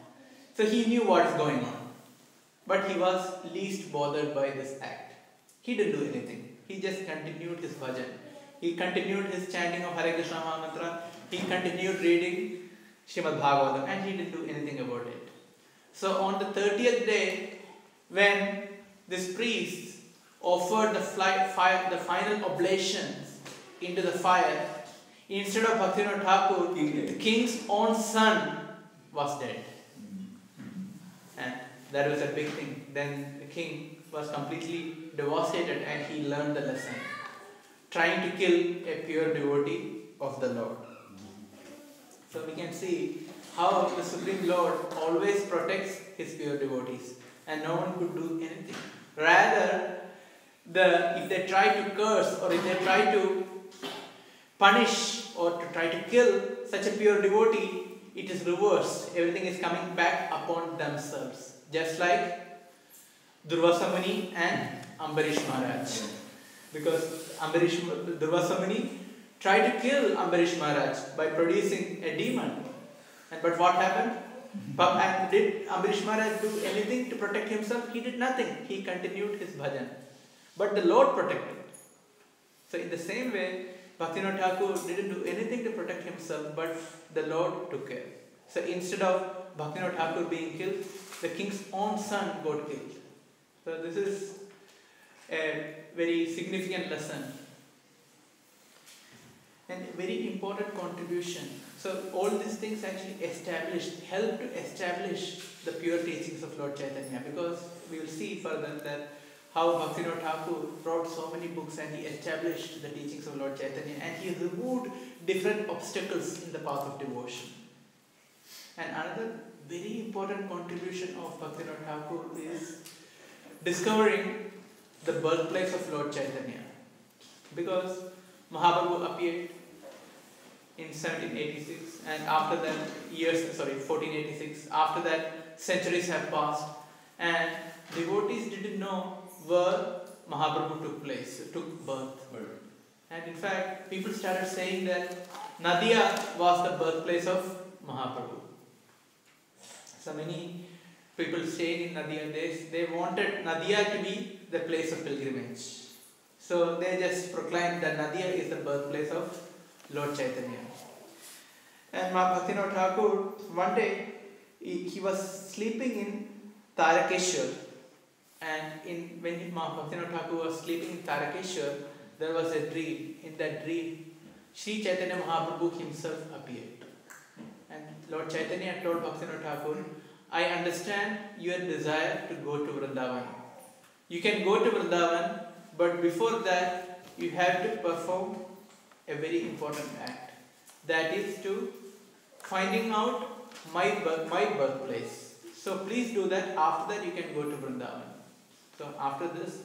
So he knew what is going on. But he was least bothered by this act. He didn't do anything. He just continued his bhajan. He continued his chanting of Hare Krishna Mahamantra. He continued reading Shrimad Bhagavatam and he didn't do anything about it. So on the 30th day, when this priest offered the, fly, fire, the final oblations into the fire, instead of Bhaktivinoda Thakur, King the king's own son was dead. Mm-hmm. And that was a big thing. Then the king was completely devastated and he learned the lesson. Trying to kill a pure devotee of the Lord. So we can see how the Supreme Lord always protects his pure devotees and no one could do anything. Rather, the if they try to curse or if they try to punish or to try to kill such a pure devotee, it is reversed. Everything is coming back upon themselves. Just like Durvasa Muni and Ambarish Maharaj. Because Ambarish, Durvasa Muni tried to kill Ambarish Maharaj by producing a demon. And but what happened? But did Ambarish Maharaj do anything to protect himself? He did nothing. He continued his bhajan. But the Lord protected. So in the same way, Bhaktivinoda Thakur didn't do anything to protect himself, but the Lord took care. So instead of Bhaktivinoda Thakur being killed, the king's own son got killed. So this is a very significant lesson and very important contribution. So all these things actually established, helped to establish the pure teachings of Lord Chaitanya because we will see further that how Bhaktivinoda Thakur wrote so many books and he established the teachings of Lord Chaitanya and he removed different obstacles in the path of devotion. And another very important contribution of Bhaktivinoda Thakur is discovering the birthplace of Lord Chaitanya. Because Mahaprabhu appeared in 1786 and after that years sorry 1486 after that centuries have passed and devotees didn't know where Mahaprabhu took place took birth and in fact people started saying that Nadia was the birthplace of Mahaprabhu so many people staying in Nadia they, they wanted Nadia to be the place of pilgrimage so they just proclaimed that Nadia is the birthplace of Lord Chaitanya. And Bhaktivinoda Thakur, one day, he, he was sleeping in Tarakeshwar. And in, when he, Bhaktivinoda Thakur was sleeping in Tarakeshwar, there was a dream. In that dream, Sri Chaitanya Mahaprabhu himself appeared. And Lord Chaitanya told Bhaktivinoda Thakur, I understand your desire to go to Vrindavan. You can go to Vrindavan, but before that, you have to perform a very important act. That is to finding out my my birthplace. So please do that. After that, you can go to Vrindavan. So after this,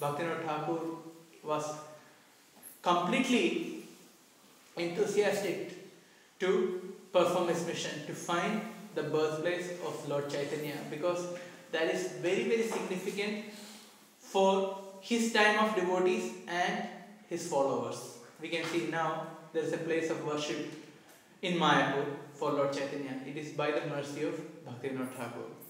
Bhaktivinoda Thakur was completely enthusiastic to perform his mission to find the birthplace of Lord Chaitanya because that is very very significant for his time of devotees and his followers. We can see now there is a place of worship in Mayapur for Lord Chaitanya. It is by the mercy of Bhaktivinoda Thakur.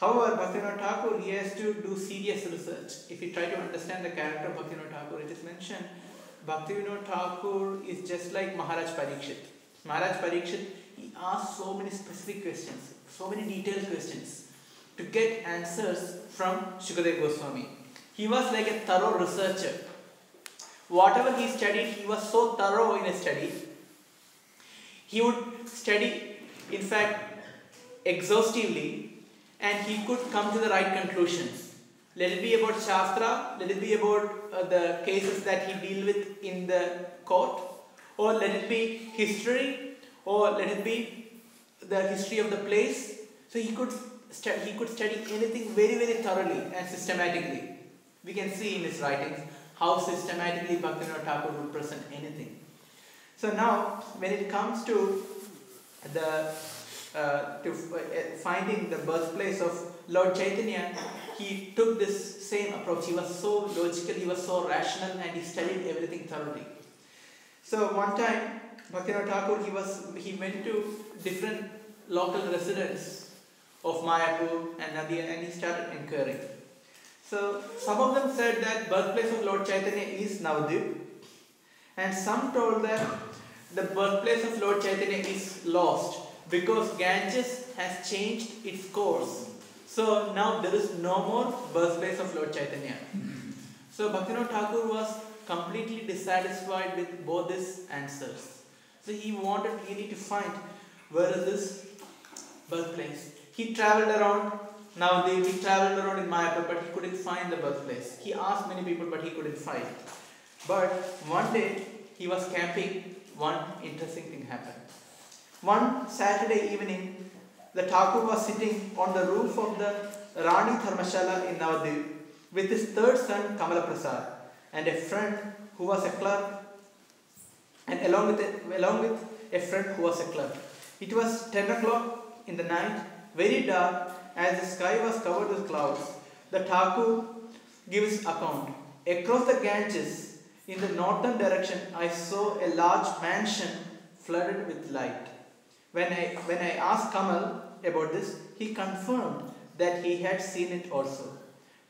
However, Bhaktivinoda Thakur he has to do serious research. If you try to understand the character of Bhaktivinoda Thakur, it is mentioned Bhaktivinoda Thakur is just like Maharaj Parikshit. Maharaj Parikshit he asked so many specific questions, so many detailed questions to get answers from Shukadev Goswami. He was like a thorough researcher. Whatever he studied, he was so thorough in his study. He would study, in fact, exhaustively, and he could come to the right conclusions. Let it be about Shastra, let it be about uh, the cases that he deal with in the court, or let it be history, or let it be the history of the place. So he could he could study anything very very thoroughly and systematically. We can see in his writings how systematically Bhaktivinoda Thakur would present anything. So now, when it comes to the uh, to uh, finding the birthplace of Lord Chaitanya, he took this same approach. He was so logical, he was so rational, and he studied everything thoroughly. So one time, Bhaktivinoda Thakur, he was he went to different local residents of Mayapur and Nadia, and he started inquiring. So some of them said that birthplace of Lord Chaitanya is Navadvip, and some told that the birthplace of Lord Chaitanya is lost because Ganges has changed its course. So now there is no more birthplace of Lord Chaitanya. So Bhaktivinoda Thakur was completely dissatisfied with both these answers. So he wanted really to find where is this birthplace. He traveled around Navadvip, he traveled around in Mayapur, but he couldn't find the birthplace. He asked many people, but he couldn't find. But one day he was camping, one interesting thing happened. One Saturday evening, the Thakur was sitting on the roof of the Rani Dharmashala in Navadvip with his third son Kamala Prasad and a friend who was a clerk and along with, a, along with a friend who was a clerk. It was 10 o'clock in the night, very dark, as the sky was covered with clouds. The Thakur gives account. Across the Ganges, in the northern direction, I saw a large mansion flooded with light. When I, when I asked Kamal about this, he confirmed that he had seen it also.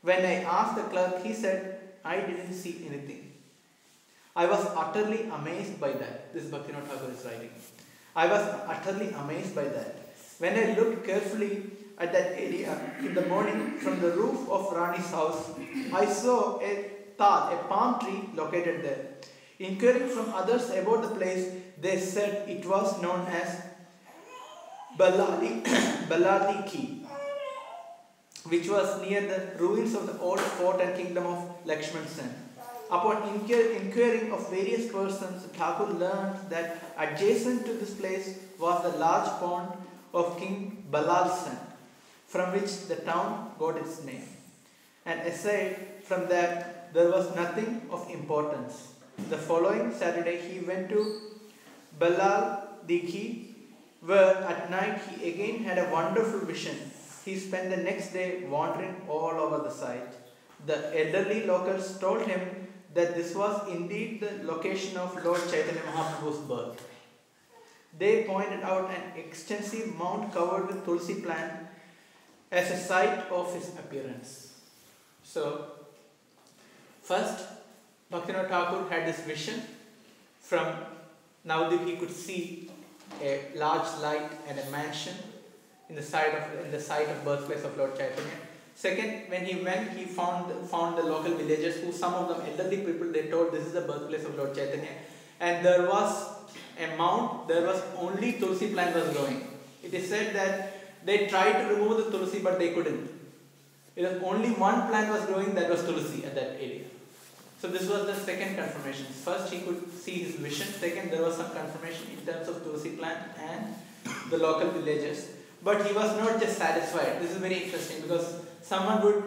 When I asked the clerk, he said, I didn't see anything. I was utterly amazed by that. This is Bhaktivinoda Thakur is writing. I was utterly amazed by that. When I looked carefully at that area in the morning from the roof of Rani's house, I saw a tal, a palm tree located there. Inquiring from others about the place, they said it was known as Baladi [coughs] Key, which was near the ruins of the old fort and kingdom of Lakshman Sen. Upon inquir- inquiring of various persons, Thakur learned that adjacent to this place was the large pond of King Balal Sen, from which the town got its name. And aside from that, there was nothing of importance. The following Saturday, he went to Balal Dighi, where at night he again had a wonderful vision. He spent the next day wandering all over the site. The elderly locals told him that this was indeed the location of Lord Chaitanya Mahaprabhu's birth. They pointed out an extensive mound covered with tulsi plant as a site of his appearance. So, first, Bhaktivinoda Thakur had this vision. From Navadvip he could see a large light and a mansion in the side of in the site of birthplace of Lord Chaitanya. Second, when he went, he found found the local villagers who some of them elderly people they told this is the birthplace of Lord Chaitanya, and there was a mount. There was only tulsi plant was growing. It is said that they tried to remove the tulsi but they couldn't. It was only one plant was growing that was tulsi at that area. So this was the second confirmation. First he could see his vision. Second there was some confirmation in terms of tulsi plant and the local villagers. But he was not just satisfied. This is very interesting because someone would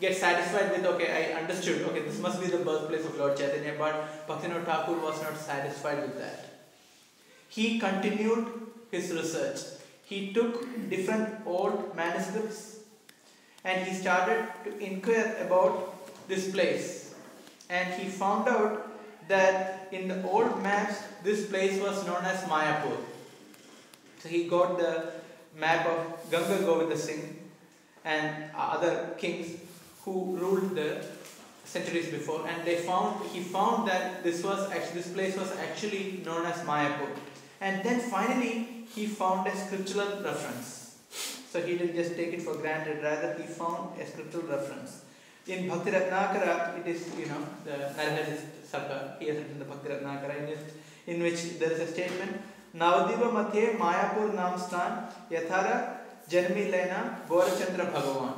get satisfied with okay, I understood, okay, this must be the birthplace of Lord Chaitanya, but Bhaktivinoda Thakur was not satisfied with that. He continued his research. he took different old manuscripts and he started to inquire about this place. And he found out that in the old maps, this place was known as Mayapur. So he got the map of Ganga Govinda Singh and other kings who ruled the centuries before, and they found he found that this was actually this place was actually known as Mayapur. And then finally he found a scriptural reference. So he didn't just take it for granted, rather he found a scriptural reference. In Bhakti Ratnakara, it is, you know, the Narahari Sarkar, he has written the Bhakti Ratnakara, in, it, in which there is a statement, Navadiva Mathe Mayapur Nam Stan Yathara Janmi Lena Gaurachandra Bhagavan.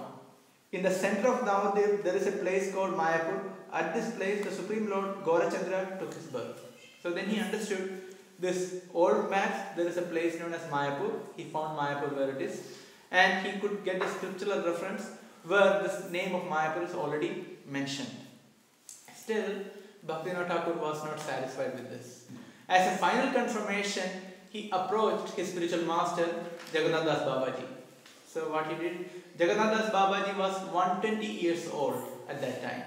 In the center of Navadiv, there is a place called Mayapur. At this place, the Supreme Lord Gaurachandra took his birth. So then he understood this old maps, there is a place known as Mayapur. He found Mayapur where it is. And he could get a scriptural reference where this name of Mayapur is already mentioned. Still, Bhaktivinoda Thakur was not satisfied with this. As a final confirmation, he approached his spiritual master, Jagannath Das Babaji. So what he did, Jagannath Das Babaji was 120 years old at that time.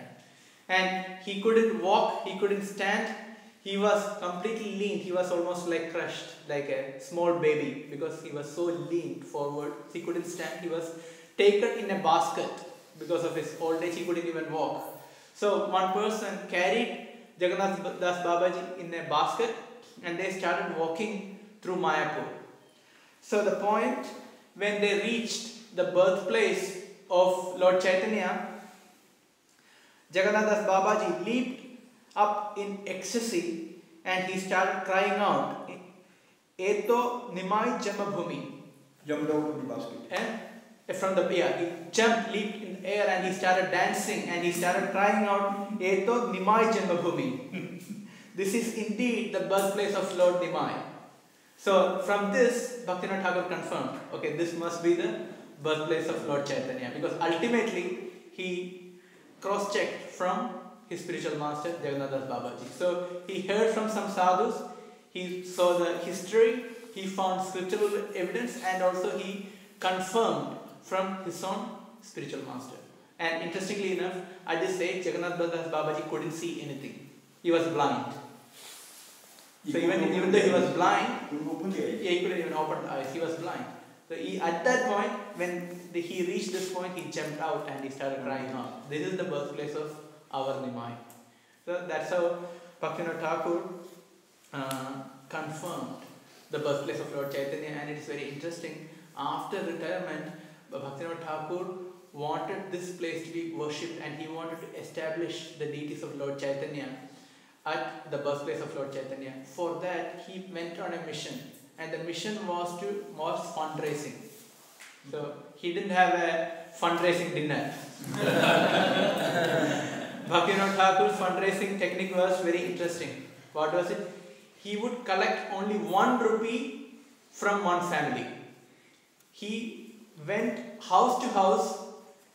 And he couldn't walk, he couldn't stand, he was completely lean, he was almost like crushed, like a small baby, because he was so lean forward, he couldn't stand, he was taken in a basket because of his old age, he couldn't even walk. So one person carried Jagannath Das Babaji in a basket and they started walking through Mayapur. So the point when they reached the birthplace of Lord Chaitanya, Jagannath Das Babaji leaped up in ecstasy and he started crying out, Eto Nimai Janmabhumi. Jumped out of the basket. And Uh, from the yeah, he jumped, leaped in the air, and he started dancing and he started crying out, Eto Nimai Janmabhumi. [laughs] this is indeed the birthplace of Lord Nimai. So from this, Bhaktivinoda Thakur confirmed, okay, this must be the birthplace of Lord Chaitanya because ultimately he cross-checked from his spiritual master Das Babaji. So he heard from some sadhus, he saw the history, he found scriptural evidence, and also he confirmed from his own spiritual master. And interestingly enough, at this age, Jagannath Das Babaji couldn't see anything. He was blind. So even, even though he was blind, Couldn't open the eyes. yeah, he couldn't even open the eyes. He was blind. So he, at that point, when the, he reached this point, he jumped out and he started crying out. This is the birthplace of our Nimai. So that's how Bhaktivinoda Thakur uh, confirmed the birthplace of Lord Chaitanya, and it is very interesting. After retirement, Bhaktivinoda Thakur wanted this place to be worshipped, and he wanted to establish the deities of Lord Chaitanya at the birthplace of Lord Chaitanya. For that, he went on a mission, and the mission was to was fundraising. So he didn't have a fundraising dinner. [laughs] Bhaktivinoda Thakur's fundraising technique was very interesting. What was it? He would collect only one rupee from one family. He went house to house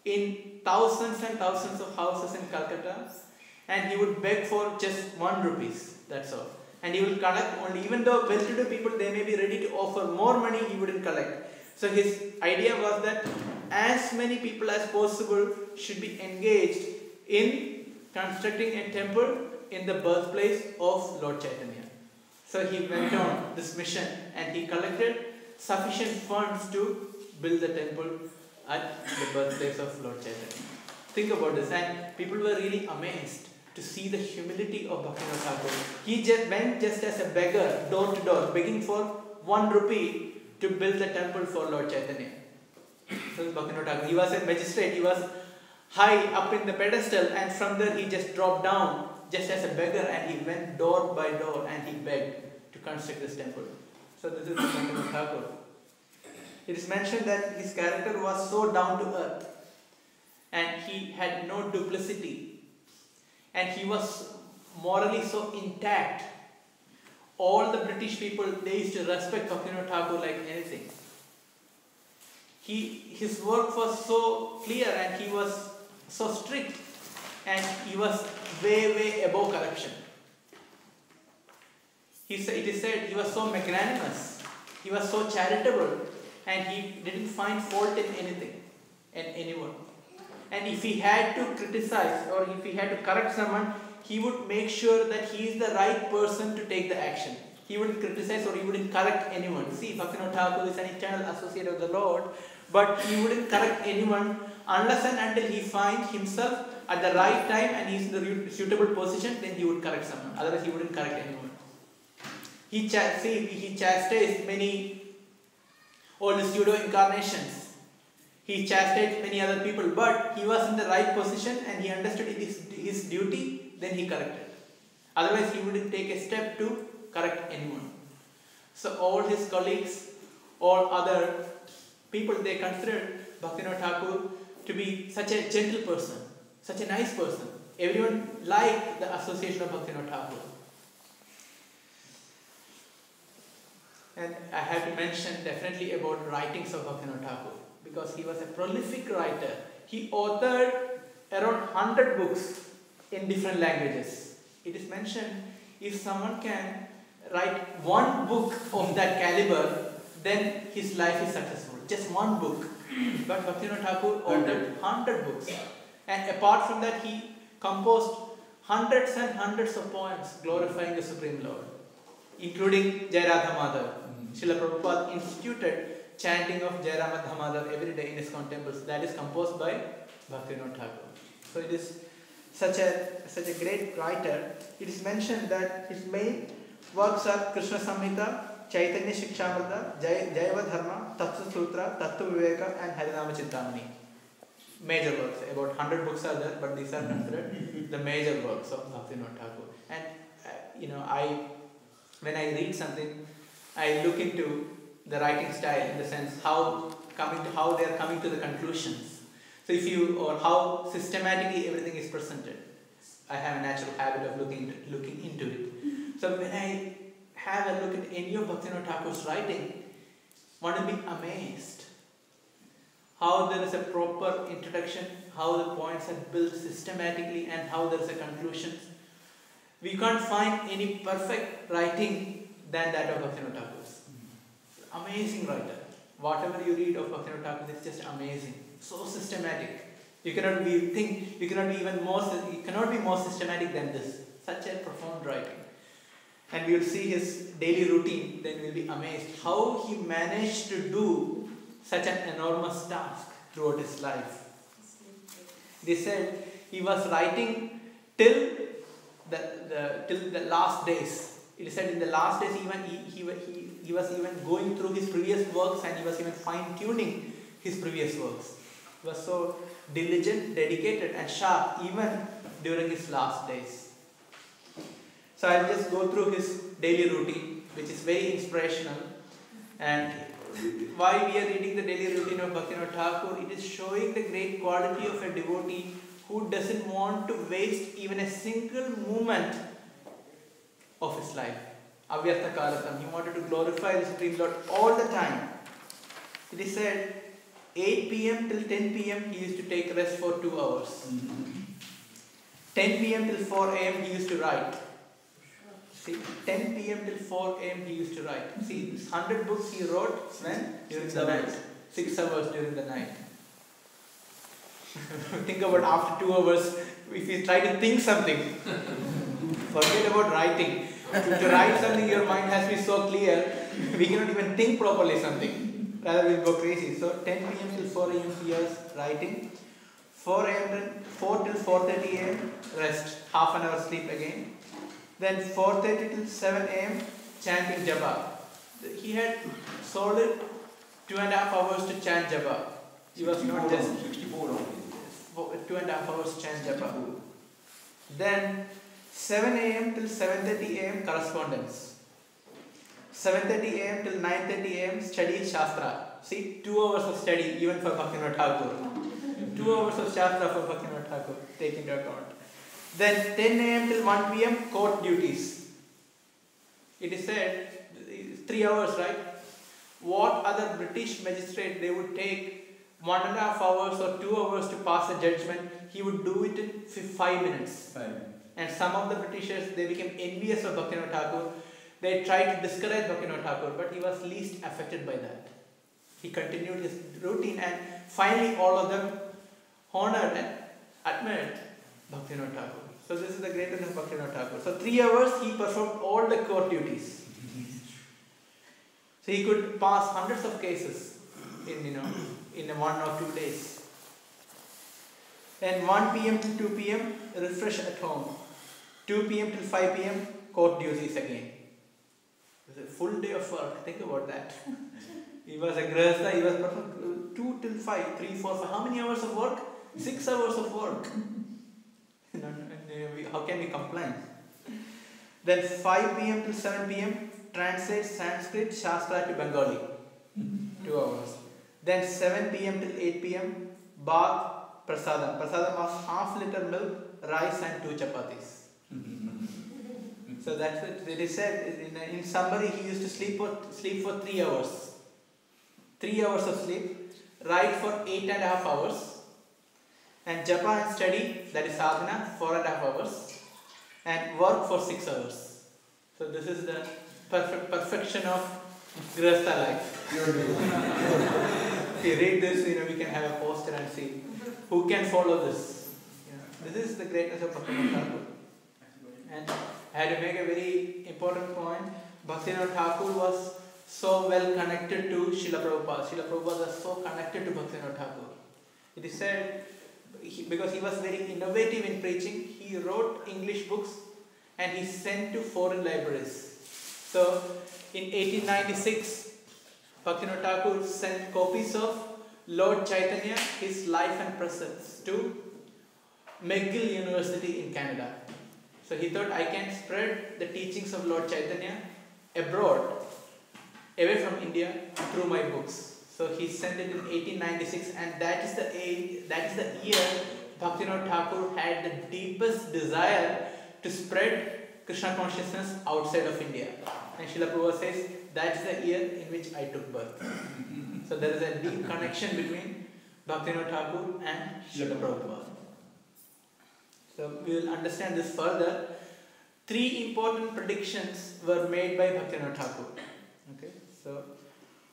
in thousands and thousands of houses in Calcutta and he would beg for just one rupees. That's all. And he will collect only, even though well-to-do people they may be ready to offer more money, he wouldn't collect. So his idea was that as many people as possible should be engaged in constructing a temple in the birthplace of Lord Chaitanya. So he went on this mission and he collected sufficient funds to build the temple at the birthplace of Lord Chaitanya. Think about this, and people were really amazed to see the humility of Bhaktivinoda Thakur. He just went just as a beggar, door to door, begging for one rupee to build the temple for Lord Chaitanya. He was a magistrate, he was high up in the pedestal, and from there he just dropped down just as a beggar and he went door by door and he begged to construct this temple. So this is Bhaktivinoda Thakur. It is mentioned that his character was so down to earth and he had no duplicity and he was morally so intact. All the British people they used to respect Bhaktivinoda Thakur like anything. He his work was so clear and he was so strict and he was way way above corruption. He it is said he was so magnanimous, he was so charitable, and he didn't find fault in anything and anyone. And if he had to criticize or if he had to correct someone, he would make sure that he is the right person to take the action. He wouldn't criticize or he wouldn't correct anyone. See, Bhaktivinoda Thakur is an eternal associate of the Lord, but he wouldn't correct anyone unless and until he finds himself at the right time and he's in the suitable position, then he would correct someone. Otherwise, he wouldn't correct anyone. He cha- see, he chastised many all the pseudo incarnations. He chastised many other people, but he was in the right position and he understood it is his duty, then he corrected. Otherwise, he wouldn't take a step to correct anyone. So, all his colleagues, all other people, they considered Bhaktivinoda Thakur to be such a gentle person, such a nice person. Everyone liked the association of Bhaktivinoda Thakur. And I have to mention definitely about writings of Bhaktivinoda Thakur because he was a prolific writer. He authored around 100 books in different languages. It is mentioned if someone can write one book of that caliber, then his life is successful. Just one book. But Bhaktivinoda Thakur authored 100 books. And apart from that, he composed hundreds and hundreds of poems glorifying the Supreme Lord, including Madhav. Srila Prabhupada instituted chanting of Jaya Radha Madhav every day in his temples. That is composed by Bhaktivinoda Thakur. So it is such a such a great writer. It is mentioned that his main works are Krishna Samhita, Chaitanya Shikshamrita, Jay, Jaiva Dharma, Tattva Sutra, Tattva Viveka, and Harinama Chintamani. Major works. About 100 books are there, but these are considered the major works of Bhaktivinoda Thakur. And uh, you know, I when I read something, I look into the writing style in the sense how coming to how they are coming to the conclusions. So if you or how systematically everything is presented, I have a natural habit of looking looking into it. Mm-hmm. So when I have a look at any of Bhaktivinoda Thakur's writing, one will be amazed how there is a proper introduction, how the points are built systematically, and how there is a conclusion. We can't find any perfect writing than that of Bhaktivinoda. Amazing writer. Whatever you read of Bhaktivinoda is just amazing. So systematic. You cannot be think you cannot be even more you cannot be more systematic than this. Such a profound writing. And we will see his daily routine, then we'll be amazed how he managed to do such an enormous task throughout his life. They said he was writing till the, the till the last days. Is said in the last days even he, he, he, he was even going through his previous works and he was even fine tuning his previous works. He was so diligent, dedicated, and sharp even during his last days. So I'll just go through his daily routine, which is very inspirational. And why we are reading the daily routine of Bhaktivinoda Thakur, it is showing the great quality of a devotee who doesn't want to waste even a single moment of his life. Avyartha Kalatvam. He wanted to glorify the Supreme Lord all the time. It is said 8 pm till 10 pm he used to take rest for 2 hours. Mm-hmm. 10 pm till 4 am he used to write. See, 10 pm till 4 am he used to write. See, this 100 books he wrote when? During the night. 6 hours during the night. [laughs] think about after 2 hours, if you try to think something, [laughs] forget about writing. To, write something, your mind has to be so clear, we cannot even think properly something. Rather, we'll go crazy. So, 10 pm till 4 am he was writing. 4 am till 4 till 4.30 am, rest, half an hour sleep again. Then 4.30 till 7 am, chanting japa. He had solid two and a half hours to chant japa. He was not just 64 only. for two and a half hours to chant japa. Then 7 a.m. till 7.30 a.m. correspondence. 7.30 a.m. till 9.30 a.m. study Shastra. See, two hours of study even for Bhaktivinoda Thakur. two hours of Shastra for Bhaktivinoda Thakur, take into account. Then 10 a.m. till 1 p.m. court duties. It is said, three hours, right? What other British magistrate they would take one and a half hours or two hours to pass a judgment, he would do it in fi- five minutes. And some of the Britishers, they became envious of Bhaktivinoda Thakur. They tried to discourage Bhaktivinoda Thakur, but he was least affected by that. He continued his routine and finally all of them honored and admired Bhaktivinoda Thakur. So this is the greatness of Bhaktivinoda Thakur. So three hours he performed all the court duties. So he could pass hundreds of cases in you know in one or two days. Then 1 p.m. to 2 p.m. refresh at home. 2 p.m. till 5 p.m. court duties again. It's a full day of work. Think about that. [laughs] he was a grihastha, he was 2 till 5, 3, 4, 5. How many hours of work? 6 hours of work. [laughs] How can we complain? Then 5 p.m. till 7 p.m. translate Sanskrit Shastra to Bengali. 2 hours. Then 7 p.m. till 8 p.m. bath prasadam. Prasadam was half liter milk, rice and two chapatis. So that's what It is said in, in summary he used to sleep for sleep for three hours. Three hours of sleep, write for eight and a half hours, and japa and study, that is sadhana, four and a half hours, and work for six hours. So this is the perfect perfection of grihastha life. if you read this, you know we can have a poster and see who can follow this. This is the greatness of Bhaktivinoda Thakur. And had to make a very important point. Bhaktivinoda Thakur was so well connected to Srila Prabhupada. Srila Prabhupada was so connected to Bhaktivinoda Thakur. It is said, he, because he was very innovative in preaching, he wrote English books and he sent to foreign libraries. So in 1896, Bhaktivinoda Thakur sent copies of Lord Chaitanya, his life and precepts to McGill University in Canada. So he thought I can spread the teachings of Lord Chaitanya abroad, away from India, through my books. So he sent it in 1896, and that is the age, that is the year Bhaktivinoda Thakur had the deepest desire to spread Krishna consciousness outside of India. And Srila Prabhupada says that's the year in which I took birth. so there is a deep connection between Bhaktivinoda Thakur and Srila Prabhupada. So we will understand this further. Three important predictions were made by Bhaktivinoda Thakur. Okay, so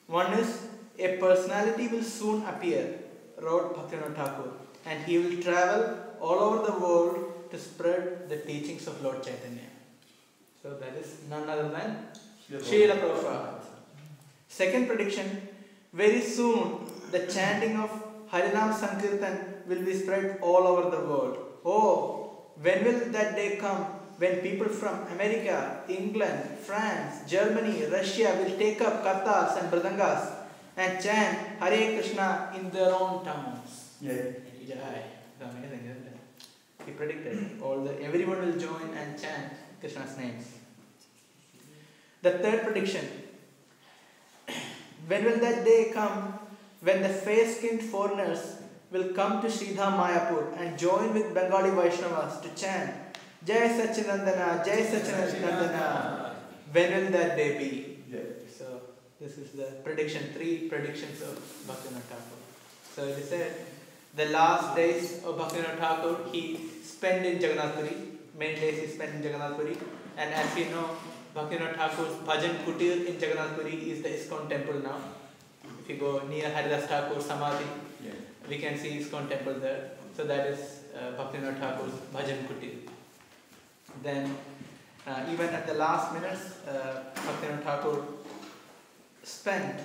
one is a personality will soon appear, wrote Bhaktivinoda Thakur, and he will travel all over the world to spread the teachings of Lord Chaitanya. So that is none other than Srila Prabhupada. Second prediction very soon the chanting of Harinam Sankirtan will be spread all over the world. Oh, when will that day come when people from America, England, France, Germany, Russia will take up kartals and mridangas and chant Hare Krishna in their own towns? Yeah. Jai. It's amazing, isn't it? He predicted all the everyone will join and chant Krishna's names. The third prediction. When will that day come when the fair-skinned foreigners will come to Sridham Mayapur and join with Bengali Vaishnavas to chant Jai Sachinandana, Jai Sachinandana. When will that day be? Yeah. So this is the prediction, three predictions of Bhaktivinoda Thakur. So it is said the last days of Bhaktivinoda Thakur he spent in Jagannath Puri. Many days he spent in Jagannath Puri. And as you know, Bhaktivinoda Thakur's Bhajan Kutir in Jagannath Puri is the ISKCON temple now. If you go near Haridas Thakur Samadhi. We can see ISKCON temple there. So that is uh, Bhaktivinoda Thakur's Bhajan Kutir. Then uh, even at the last minutes, uh, Bhaktivinoda Thakur spent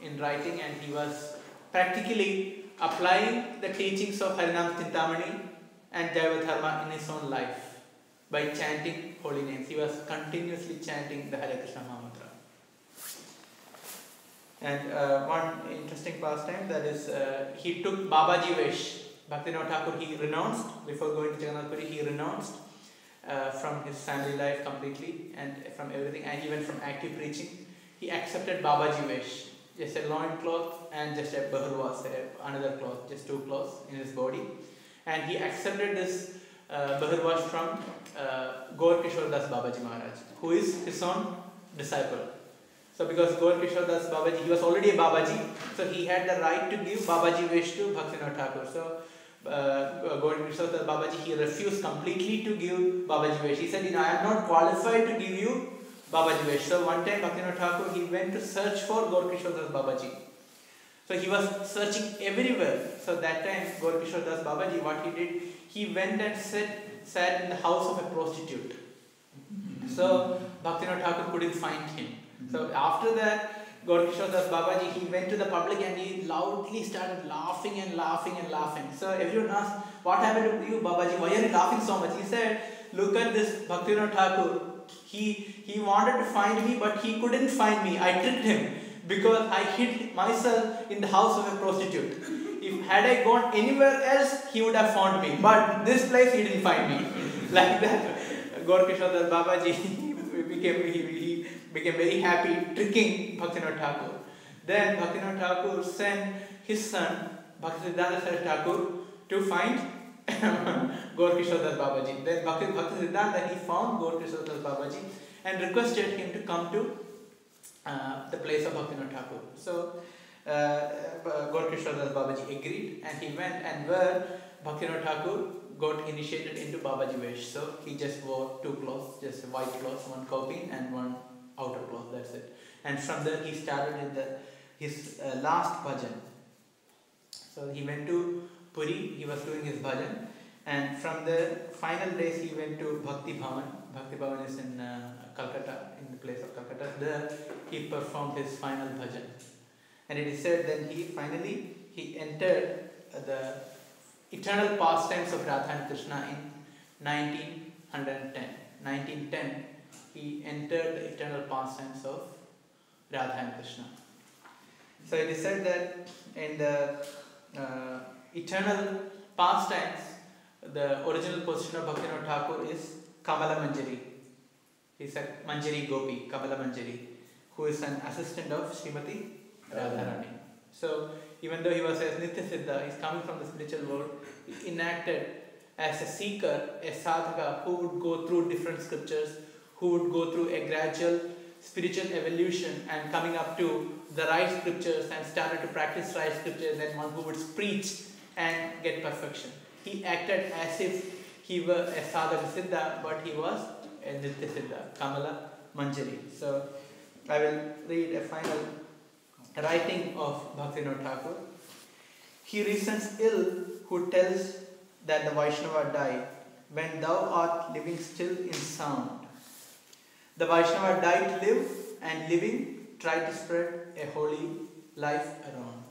in writing and he was practically applying the teachings of Harinam Chintamani and Jaiva in his own life by chanting holy names. He was continuously chanting the Hare Krishna Mahamantra. And uh, one interesting pastime that is, uh, he took Babaji Vesh. Bhaktivinoda Thakur, he renounced, before going to Jagannath Puri, he renounced uh, from his family life completely and from everything, and even from active preaching. He accepted Babaji Vesh, just a loin cloth and just a bahirvas, another cloth, just two cloths in his body. And he accepted this uh, bahirvas from uh, Gaur Kishore Das Babaji Maharaj, who is his own disciple. So because Gaur Kishore Das Babaji, he was already a Babaji, so he had the right to give Babaji Vesh to Bhaktivinoda Thakur. So uh, Gaur Kishore Das Babaji, he refused completely to give Babaji Vesh. He said, you know, I am not qualified to give you Babaji Vesh. So one time Bhaktivinoda Thakur, he went to search for Gaur Kishore Das Babaji. So he was searching everywhere. So that time, Gaur Kishore Das Babaji, what he did, he went and sat, sat in the house of a prostitute. So Bhaktivinoda Thakur couldn't find him. So after that, Gaur Kishore Das Babaji, he went to the public and he loudly started laughing and laughing and laughing. So everyone asked, what happened to you, Babaji? Why are you laughing so much? He said, look at this Bhaktivinoda Thakur. He, he wanted to find me, but he couldn't find me. I tricked him because I hid myself in the house of a prostitute. If had I gone anywhere else, he would have found me. But this place, he didn't find me. [laughs] like that, Gaur Kishore Das Babaji [laughs] became he became very happy tricking Bhaktivinoda Thakur. Then Bhaktivinoda Thakur sent his son Bhaktisiddhanta Thakur to find [laughs] Gaur Kishore Das Babaji. Then Bhakti Bhaktisiddhanta he found Gaur Kishore Das Babaji and requested him to come to uh, the place of Bhaktivinoda Thakur. So uh, uh, Gaur Kishore Babaji agreed and he went and where Bhaktivinoda Thakur got initiated into Babaji Vesh. So he just wore two clothes, just white clothes, one kaupin and one outer cloth, that's it. And from there he started in the his uh, last bhajan. So he went to Puri, he was doing his bhajan, and from the final days he went to Bhakti Bhavan. Bhakti Bhavan is in uh, Calcutta, in the place of Calcutta. There he performed his final bhajan. And it is said then he finally he entered uh, the eternal pastimes of Radha and Krishna in 1910. 1910 he entered the eternal pastimes of Radha and Krishna. So it is said that in the uh, eternal pastimes, the original position of Bhaktivinoda Thakur is Kamala Manjari. He's a Manjari Gopi, Kamala Manjari, who is an assistant of Srimati Radharani. So even though he was as Nitya Siddha, he's coming from the spiritual world, he enacted as a seeker, a sadhaka who would go through different scriptures, who would go through a gradual spiritual evolution and coming up to the right scriptures and started to practice right scriptures and one who would preach and get perfection. He acted as if he were a sadhaka siddha, but he was a nitya siddha, Kamala Manjari. So I will read a final writing of Bhaktivinoda Thakur. He resents ill who tells that the Vaishnava died when thou art living still in sound. The Vaishnava died to live and living try to spread a holy life around.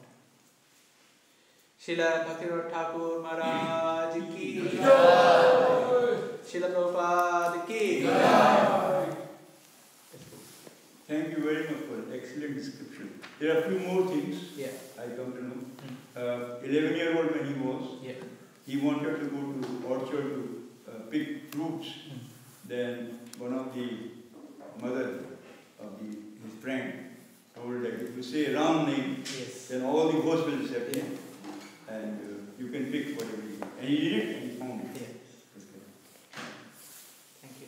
Srila Bhaktivinoda Thakur Maharaj ki Srila Prabhupada ki Thank you very much for an excellent description. There are a few more things Yeah, I come to know. Uh, 11 year old when he was, yeah. he wanted to go to orchard to uh, pick fruits. Then one of the mother of the, his friend told that if you say Ram name, Yes. then all the ghosts will disappear Yeah. and uh, you can pick whatever you want. And he did it and he found it. Yeah. Thank you.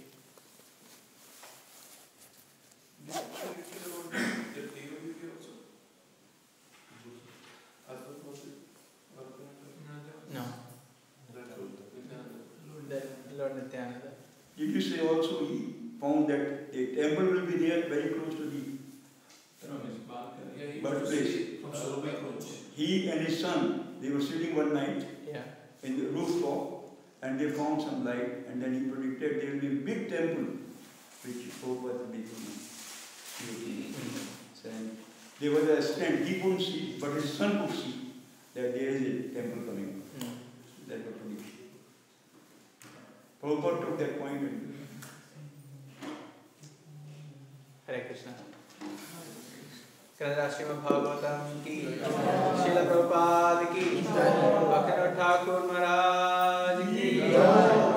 No. The Lord Nityananda. Did you say also he found that a temple will be there very close to the birthplace? He and his son, they were sitting one night Yeah. in the rooftop and they found some light and then he predicted there will be a big temple which Prabhupada will be making. And there was a stand, he couldn't see, but his son could see that there is a temple coming. Mm. That was prediction. Prabhupada took that point and हरे कृष्णा। कलराशि में भागवतम की शिल प्रपाद की भक्त ठाकुर महाराज की।